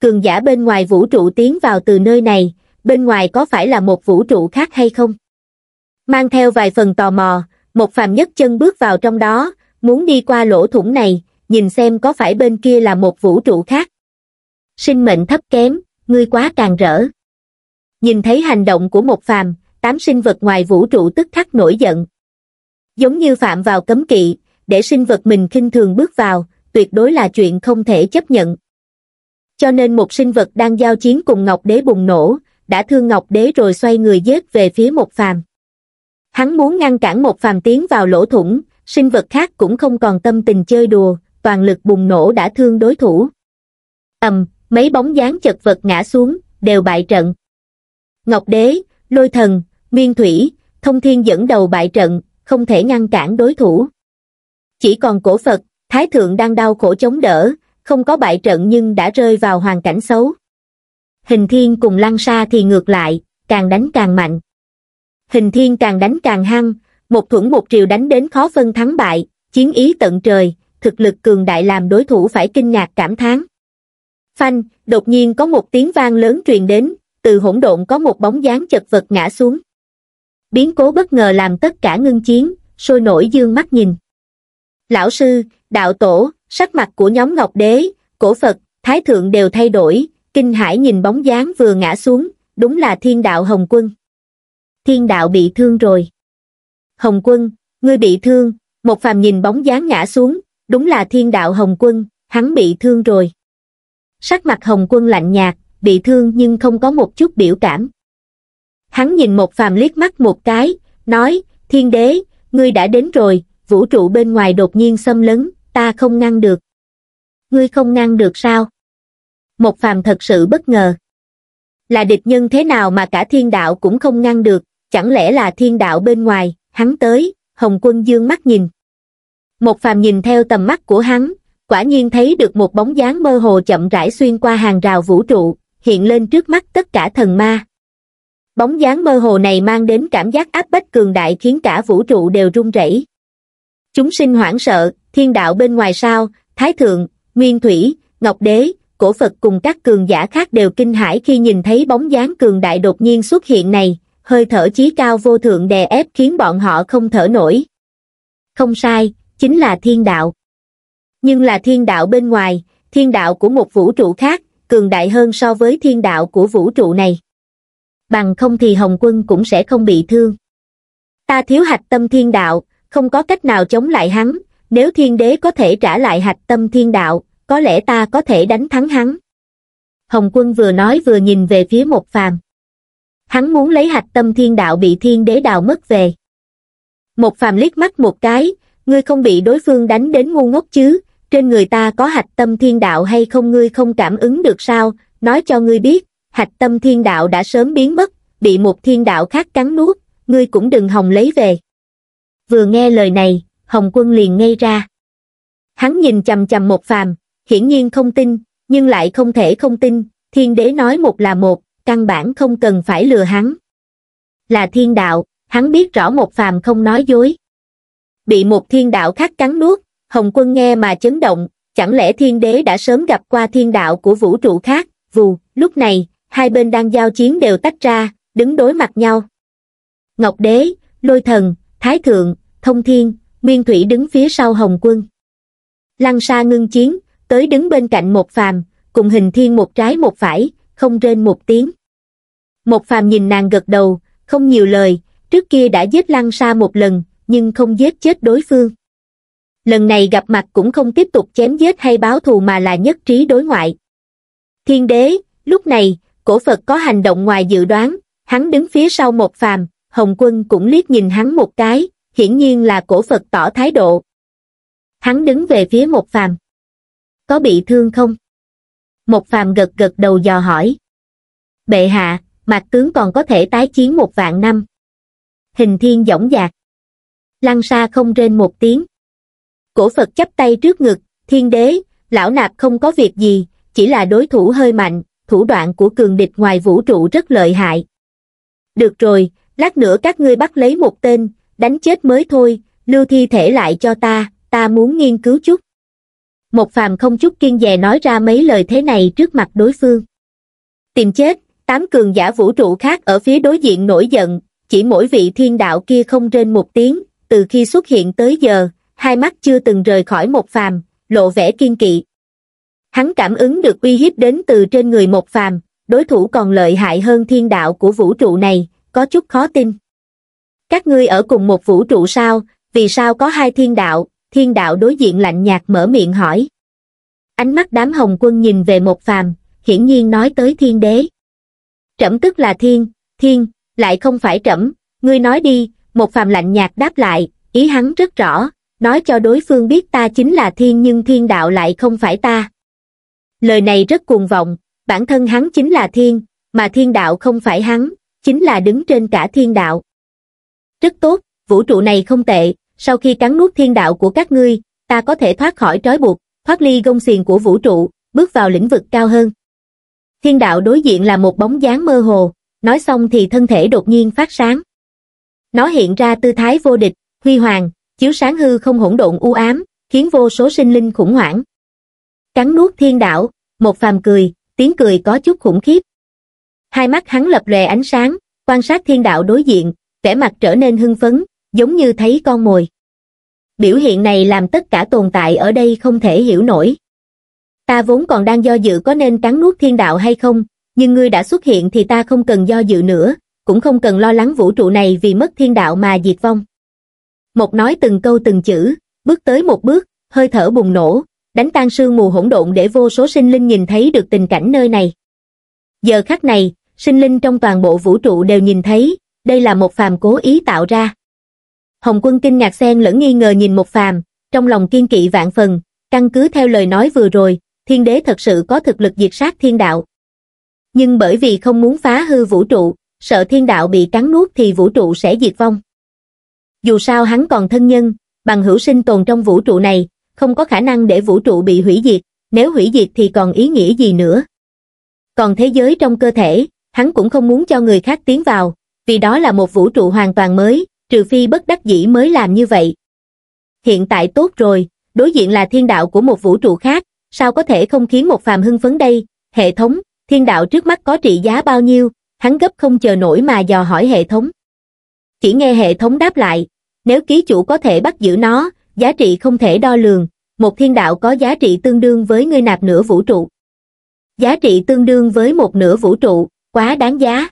Speaker 1: Cường giả bên ngoài vũ trụ tiến vào từ nơi này, bên ngoài có phải là một vũ trụ khác hay không? Mang theo vài phần tò mò, một phàm nhất chân bước vào trong đó, muốn đi qua lỗ thủng này, nhìn xem có phải bên kia là một vũ trụ khác. Sinh mệnh thấp kém, ngươi quá càng rỡ. Nhìn thấy hành động của một phàm, tám sinh vật ngoài vũ trụ tức khắc nổi giận. Giống như phạm vào cấm kỵ, để sinh vật mình khinh thường bước vào, tuyệt đối là chuyện không thể chấp nhận. Cho nên một sinh vật đang giao chiến cùng Ngọc Đế bùng nổ, đã thương Ngọc Đế rồi xoay người giết về phía một phàm. Hắn muốn ngăn cản một phàm tiến vào lỗ thủng, sinh vật khác cũng không còn tâm tình chơi đùa, toàn lực bùng nổ đã thương đối thủ. ầm, mấy bóng dáng chật vật ngã xuống, đều bại trận. Ngọc Đế, Lôi Thần, miên Thủy, Thông Thiên dẫn đầu bại trận, không thể ngăn cản đối thủ. Chỉ còn cổ Phật, Thái Thượng đang đau khổ chống đỡ, không có bại trận nhưng đã rơi vào hoàn cảnh xấu. Hình Thiên cùng Lăng Sa thì ngược lại, càng đánh càng mạnh. Hình Thiên càng đánh càng hăng, một thuẫn một triều đánh đến khó phân thắng bại, chiến ý tận trời, thực lực cường đại làm đối thủ phải kinh ngạc cảm thán. Phanh, đột nhiên có một tiếng vang lớn truyền đến, từ hỗn độn có một bóng dáng chật vật ngã xuống. Biến cố bất ngờ làm tất cả ngưng chiến, sôi nổi dương mắt nhìn. Lão sư, đạo tổ, sắc mặt của nhóm Ngọc Đế, cổ Phật, Thái Thượng đều thay đổi, kinh hãi nhìn bóng dáng vừa ngã xuống, đúng là thiên đạo Hồng Quân. Thiên đạo bị thương rồi. Hồng Quân, ngươi bị thương, một phàm nhìn bóng dáng ngã xuống, đúng là thiên đạo Hồng Quân, hắn bị thương rồi. Sắc mặt Hồng Quân lạnh nhạt, bị thương nhưng không có một chút biểu cảm. Hắn nhìn một phàm liếc mắt một cái, nói, thiên đế, ngươi đã đến rồi, vũ trụ bên ngoài đột nhiên xâm lấn, ta không ngăn được. Ngươi không ngăn được sao? Một phàm thật sự bất ngờ. Là địch nhân thế nào mà cả thiên đạo cũng không ngăn được, chẳng lẽ là thiên đạo bên ngoài, hắn tới, Hồng quân dương mắt nhìn. Một phàm nhìn theo tầm mắt của hắn, quả nhiên thấy được một bóng dáng mơ hồ chậm rãi xuyên qua hàng rào vũ trụ, hiện lên trước mắt tất cả thần ma. Bóng dáng mơ hồ này mang đến cảm giác áp bách cường đại khiến cả vũ trụ đều rung rẩy. Chúng sinh hoảng sợ, thiên đạo bên ngoài sao, thái thượng, nguyên thủy, ngọc đế, cổ Phật cùng các cường giả khác đều kinh hãi khi nhìn thấy bóng dáng cường đại đột nhiên xuất hiện này, hơi thở chí cao vô thượng đè ép khiến bọn họ không thở nổi. Không sai, chính là thiên đạo. Nhưng là thiên đạo bên ngoài, thiên đạo của một vũ trụ khác, cường đại hơn so với thiên đạo của vũ trụ này. Bằng không thì Hồng Quân cũng sẽ không bị thương. Ta thiếu hạch tâm thiên đạo, không có cách nào chống lại hắn, nếu thiên đế có thể trả lại hạch tâm thiên đạo, có lẽ ta có thể đánh thắng hắn. Hồng Quân vừa nói vừa nhìn về phía một phàm. Hắn muốn lấy hạch tâm thiên đạo bị thiên đế đào mất về. Một phàm liếc mắt một cái, ngươi không bị đối phương đánh đến ngu ngốc chứ, trên người ta có hạch tâm thiên đạo hay không ngươi không cảm ứng được sao, nói cho ngươi biết, hạch tâm thiên đạo đã sớm biến mất, bị một thiên đạo khác cắn nuốt, ngươi cũng đừng hòng lấy về. Vừa nghe lời này, Hồng quân liền ngây ra. Hắn nhìn chầm chầm một phàm, hiển nhiên không tin, nhưng lại không thể không tin, thiên đế nói một là một, căn bản không cần phải lừa hắn. Là thiên đạo, hắn biết rõ một phàm không nói dối. Bị một thiên đạo khác cắn nuốt, Hồng quân nghe mà chấn động, chẳng lẽ thiên đế đã sớm gặp qua thiên đạo của vũ trụ khác, vù, lúc này, hai bên đang giao chiến đều tách ra, đứng đối mặt nhau. Ngọc đế, lôi thần, thái thượng, thông thiên, nguyên thủy đứng phía sau hồng quân. Lăng sa ngưng chiến, tới đứng bên cạnh một phàm, cùng hình thiên một trái một phải, không rên một tiếng. Một phàm nhìn nàng gật đầu, không nhiều lời, trước kia đã giết lăng sa một lần, nhưng không giết chết đối phương. Lần này gặp mặt cũng không tiếp tục chém giết hay báo thù mà là nhất trí đối ngoại. Thiên đế, lúc này, cổ Phật có hành động ngoài dự đoán, hắn đứng phía sau một phàm, Hồng quân cũng liếc nhìn hắn một cái, hiển nhiên là cổ Phật tỏ thái độ. Hắn đứng về phía một phàm. Có bị thương không? Một phàm gật gật đầu dò hỏi. Bệ hạ, mạc tướng còn có thể tái chiến một vạn năm. Hình thiên dõng dạc. Lăng sa không rên một tiếng. Cổ Phật chắp tay trước ngực, thiên đế, lão nạp không có việc gì, chỉ là đối thủ hơi mạnh, thủ đoạn của cường địch ngoài vũ trụ rất lợi hại. Được rồi, lát nữa các ngươi bắt lấy một tên, đánh chết mới thôi, lưu thi thể lại cho ta, ta muốn nghiên cứu chút. Một phàm không chút kiên dè nói ra mấy lời thế này trước mặt đối phương. Tìm chết, tám cường giả vũ trụ khác ở phía đối diện nổi giận, chỉ mỗi vị thiên đạo kia không trên một tiếng, từ khi xuất hiện tới giờ, hai mắt chưa từng rời khỏi một phàm, lộ vẻ kiên kỵ. Hắn cảm ứng được uy hiếp đến từ trên người một phàm, đối thủ còn lợi hại hơn thiên đạo của vũ trụ này, có chút khó tin. Các ngươi ở cùng một vũ trụ sao, vì sao có hai thiên đạo, thiên đạo đối diện lạnh nhạt mở miệng hỏi. Ánh mắt đám hồng quân nhìn về một phàm, hiển nhiên nói tới thiên đế. Trẫm tức là thiên, thiên, lại không phải trẫm, ngươi nói đi, một phàm lạnh nhạt đáp lại, ý hắn rất rõ, nói cho đối phương biết ta chính là thiên nhưng thiên đạo lại không phải ta. Lời này rất cuồng vọng, bản thân hắn chính là thiên, mà thiên đạo không phải hắn, chính là đứng trên cả thiên đạo. Rất tốt, vũ trụ này không tệ, sau khi cắn nuốt thiên đạo của các ngươi, ta có thể thoát khỏi trói buộc, thoát ly gông xiềng của vũ trụ, bước vào lĩnh vực cao hơn. Thiên đạo đối diện là một bóng dáng mơ hồ, nói xong thì thân thể đột nhiên phát sáng. Nó hiện ra tư thái vô địch, huy hoàng, chiếu sáng hư không hỗn độn u ám, khiến vô số sinh linh khủng hoảng. Cắn nuốt thiên đạo, một phàm cười, tiếng cười có chút khủng khiếp. Hai mắt hắn lập lòe ánh sáng, quan sát thiên đạo đối diện, vẻ mặt trở nên hưng phấn, giống như thấy con mồi. Biểu hiện này làm tất cả tồn tại ở đây không thể hiểu nổi. Ta vốn còn đang do dự có nên cắn nuốt thiên đạo hay không, nhưng ngươi đã xuất hiện thì ta không cần do dự nữa, cũng không cần lo lắng vũ trụ này vì mất thiên đạo mà diệt vong. Một nói từng câu từng chữ, bước tới một bước, hơi thở bùng nổ, đánh tan sương mù hỗn độn để vô số sinh linh nhìn thấy được tình cảnh nơi này. Giờ khắc này, sinh linh trong toàn bộ vũ trụ đều nhìn thấy, đây là một phàm cố ý tạo ra. Hồng quân kinh ngạc xen lẫn nghi ngờ nhìn một phàm, trong lòng kiên kỵ vạn phần, căn cứ theo lời nói vừa rồi, thiên đế thật sự có thực lực diệt sát thiên đạo. Nhưng bởi vì không muốn phá hư vũ trụ, sợ thiên đạo bị cắn nuốt thì vũ trụ sẽ diệt vong. Dù sao hắn còn thân nhân, bằng hữu sinh tồn trong vũ trụ này, không có khả năng để vũ trụ bị hủy diệt, nếu hủy diệt thì còn ý nghĩa gì nữa. Còn thế giới trong cơ thể, hắn cũng không muốn cho người khác tiến vào, vì đó là một vũ trụ hoàn toàn mới, trừ phi bất đắc dĩ mới làm như vậy. Hiện tại tốt rồi, đối diện là thiên đạo của một vũ trụ khác, sao có thể không khiến một phàm hưng phấn đây, hệ thống, thiên đạo trước mắt có trị giá bao nhiêu, hắn gấp không chờ nổi mà dò hỏi hệ thống. Chỉ nghe hệ thống đáp lại, nếu ký chủ có thể bắt giữ nó, giá trị không thể đo lường, một thiên đạo có giá trị tương đương với ngươi nạp nửa vũ trụ. Giá trị tương đương với một nửa vũ trụ, quá đáng giá.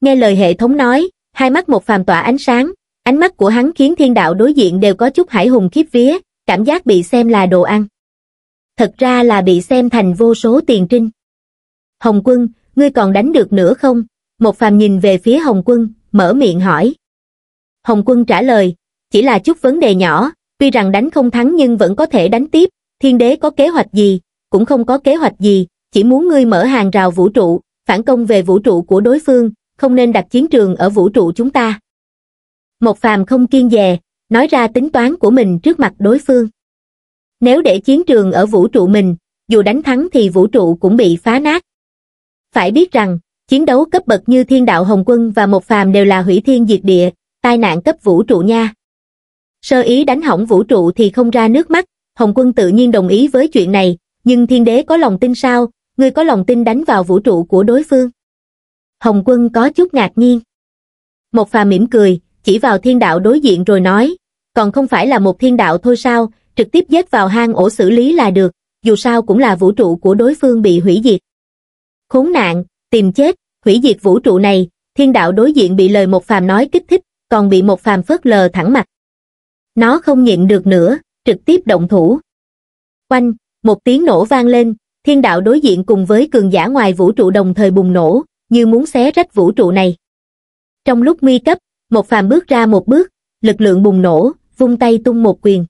Speaker 1: Nghe lời hệ thống nói, hai mắt một phàm tỏa ánh sáng, ánh mắt của hắn khiến thiên đạo đối diện đều có chút hải hùng khiếp vía, cảm giác bị xem là đồ ăn. Thật ra là bị xem thành vô số tiền trinh. Hồng quân, ngươi còn đánh được nữa không? Một phàm nhìn về phía Hồng quân, mở miệng hỏi. Hồng quân trả lời, chỉ là chút vấn đề nhỏ, tuy rằng đánh không thắng nhưng vẫn có thể đánh tiếp, thiên đế có kế hoạch gì, cũng không có kế hoạch gì, chỉ muốn ngươi mở hàng rào vũ trụ, phản công về vũ trụ của đối phương, không nên đặt chiến trường ở vũ trụ chúng ta. Một phàm không kiên dè, nói ra tính toán của mình trước mặt đối phương. Nếu để chiến trường ở vũ trụ mình, dù đánh thắng thì vũ trụ cũng bị phá nát. Phải biết rằng, chiến đấu cấp bậc như thiên đạo Hồng Quân và một phàm đều là hủy thiên diệt địa, tai nạn cấp vũ trụ nha. Sơ ý đánh hỏng vũ trụ thì không ra nước mắt, Hồng Quân tự nhiên đồng ý với chuyện này, nhưng thiên đế có lòng tin sao, ngươi có lòng tin đánh vào vũ trụ của đối phương. Hồng Quân có chút ngạc nhiên. Một phà mỉm cười, chỉ vào thiên đạo đối diện rồi nói, còn không phải là một thiên đạo thôi sao, trực tiếp dết vào hang ổ xử lý là được, dù sao cũng là vũ trụ của đối phương bị hủy diệt. Khốn nạn, tìm chết, hủy diệt vũ trụ này, thiên đạo đối diện bị lời một phàm nói kích thích, còn bị một phàm phớt lờ thẳng mặt. Nó không nhịn được nữa, trực tiếp động thủ. Quanh, một tiếng nổ vang lên, thiên đạo đối diện cùng với cường giả ngoài vũ trụ đồng thời bùng nổ, như muốn xé rách vũ trụ này. Trong lúc nguy cấp, một phàm bước ra một bước, lực lượng bùng nổ, vung tay tung một quyền.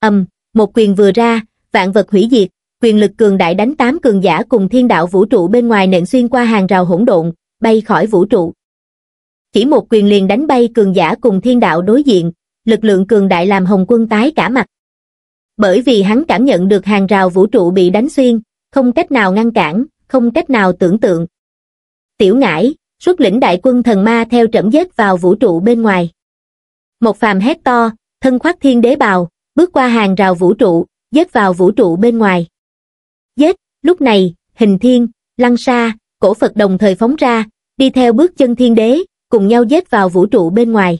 Speaker 1: Ầm, một quyền vừa ra, vạn vật hủy diệt, quyền lực cường đại đánh tám cường giả cùng thiên đạo vũ trụ bên ngoài nện xuyên qua hàng rào hỗn độn, bay khỏi vũ trụ. Chỉ một quyền liền đánh bay cường giả cùng thiên đạo đối diện, lực lượng cường đại làm Hồng Quân tái cả mặt. Bởi vì hắn cảm nhận được hàng rào vũ trụ bị đánh xuyên, không cách nào ngăn cản, không cách nào tưởng tượng. Tiểu ngải, xuất lĩnh đại quân thần ma theo trẫm giết vào vũ trụ bên ngoài. Một phàm hét to, thân khoác thiên đế bào, bước qua hàng rào vũ trụ, giết vào vũ trụ bên ngoài. Giết, lúc này, hình thiên, lăng sa, cổ Phật đồng thời phóng ra, đi theo bước chân thiên đế, cùng nhau giết vào vũ trụ bên ngoài.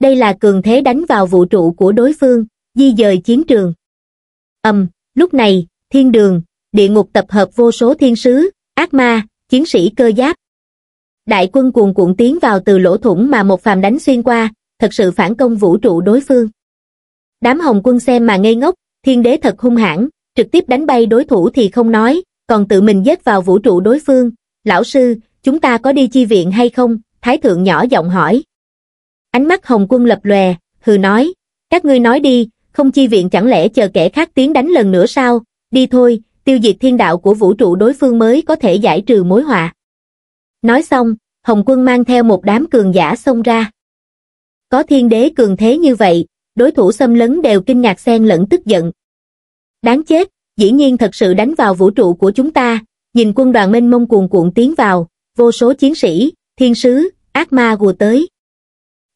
Speaker 1: Đây là cường thế đánh vào vũ trụ của đối phương, di dời chiến trường. Ầm, lúc này, thiên đường, địa ngục tập hợp vô số thiên sứ, ác ma, chiến sĩ cơ giáp. Đại quân cuồn cuộn tiến vào từ lỗ thủng mà một phàm đánh xuyên qua, thật sự phản công vũ trụ đối phương. Đám hồng quân xem mà ngây ngốc, thiên đế thật hung hãn, trực tiếp đánh bay đối thủ thì không nói, còn tự mình dết vào vũ trụ đối phương. Lão sư, chúng ta có đi chi viện hay không? Thái thượng nhỏ giọng hỏi. Ánh mắt hồng quân lập lòe, hừ nói, các ngươi nói đi, không chi viện chẳng lẽ chờ kẻ khác tiến đánh lần nữa sao? Đi thôi, tiêu diệt thiên đạo của vũ trụ đối phương mới có thể giải trừ mối họa. Nói xong, Hồng quân mang theo một đám cường giả xông ra. Có thiên đế cường thế như vậy, đối thủ xâm lấn đều kinh ngạc xen lẫn tức giận. Đáng chết, dĩ nhiên thật sự đánh vào vũ trụ của chúng ta, nhìn quân đoàn mênh mông cuồn cuộn tiến vào, vô số chiến sĩ, thiên sứ, ác ma gùa tới.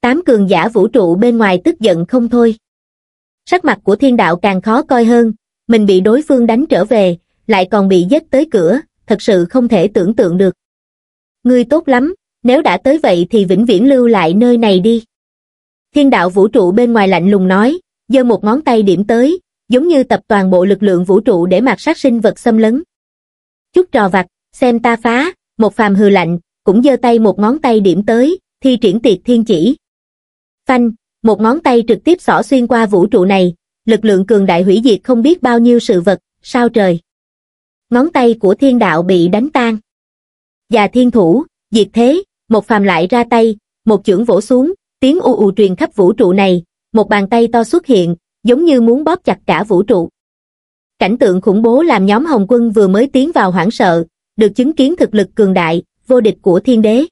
Speaker 1: Tám cường giả vũ trụ bên ngoài tức giận không thôi. Sắc mặt của thiên đạo càng khó coi hơn, mình bị đối phương đánh trở về, lại còn bị dứt tới cửa, thật sự không thể tưởng tượng được. Ngươi tốt lắm, nếu đã tới vậy thì vĩnh viễn lưu lại nơi này đi. Thiên đạo vũ trụ bên ngoài lạnh lùng nói, giơ một ngón tay điểm tới, giống như tập toàn bộ lực lượng vũ trụ để mặc sát sinh vật xâm lấn. Chút trò vặt, xem ta phá, một phàm hừ lạnh, cũng giơ tay một ngón tay điểm tới, thi triển tiệt thiên chỉ. Phanh, một ngón tay trực tiếp xỏ xuyên qua vũ trụ này, lực lượng cường đại hủy diệt không biết bao nhiêu sự vật, sao trời. Ngón tay của thiên đạo bị đánh tan. Và thiên thủ, diệt thế, một phàm lại ra tay, một chưởng vỗ xuống, tiếng u u truyền khắp vũ trụ này, một bàn tay to xuất hiện, giống như muốn bóp chặt cả vũ trụ. Cảnh tượng khủng bố làm nhóm Hồng quân vừa mới tiến vào hoảng sợ, được chứng kiến thực lực cường đại, vô địch của thiên đế.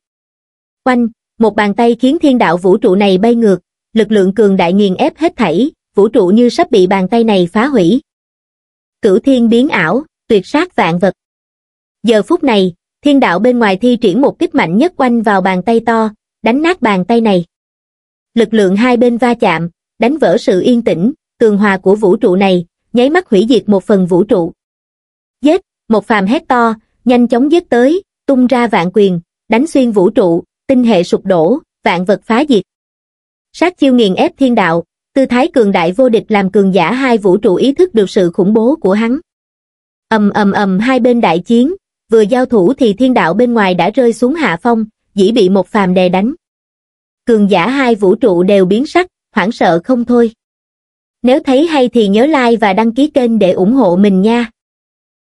Speaker 1: Quanh, một bàn tay khiến thiên đạo vũ trụ này bay ngược, lực lượng cường đại nghiền ép hết thảy, vũ trụ như sắp bị bàn tay này phá hủy. Cửu thiên biến ảo, tuyệt sát vạn vật. Giờ phút này, thiên đạo bên ngoài thi triển một kích mạnh nhất quanh vào bàn tay to, đánh nát bàn tay này. Lực lượng hai bên va chạm, đánh vỡ sự yên tĩnh, tường hòa của vũ trụ này, nháy mắt hủy diệt một phần vũ trụ. Giết, một phàm hét to, nhanh chóng giết tới, tung ra vạn quyền, đánh xuyên vũ trụ, tinh hệ sụp đổ, vạn vật phá diệt. Sát chiêu nghiền ép thiên đạo, tư thái cường đại vô địch làm cường giả hai vũ trụ ý thức được sự khủng bố của hắn. ầm ầm ầm hai bên đại chiến, vừa giao thủ thì thiên đạo bên ngoài đã rơi xuống hạ phong, dĩ bị một phàm đè đánh. Cường giả hai vũ trụ đều biến sắc, hoảng sợ không thôi. Nếu thấy hay thì nhớ like và đăng ký kênh để ủng hộ mình nha.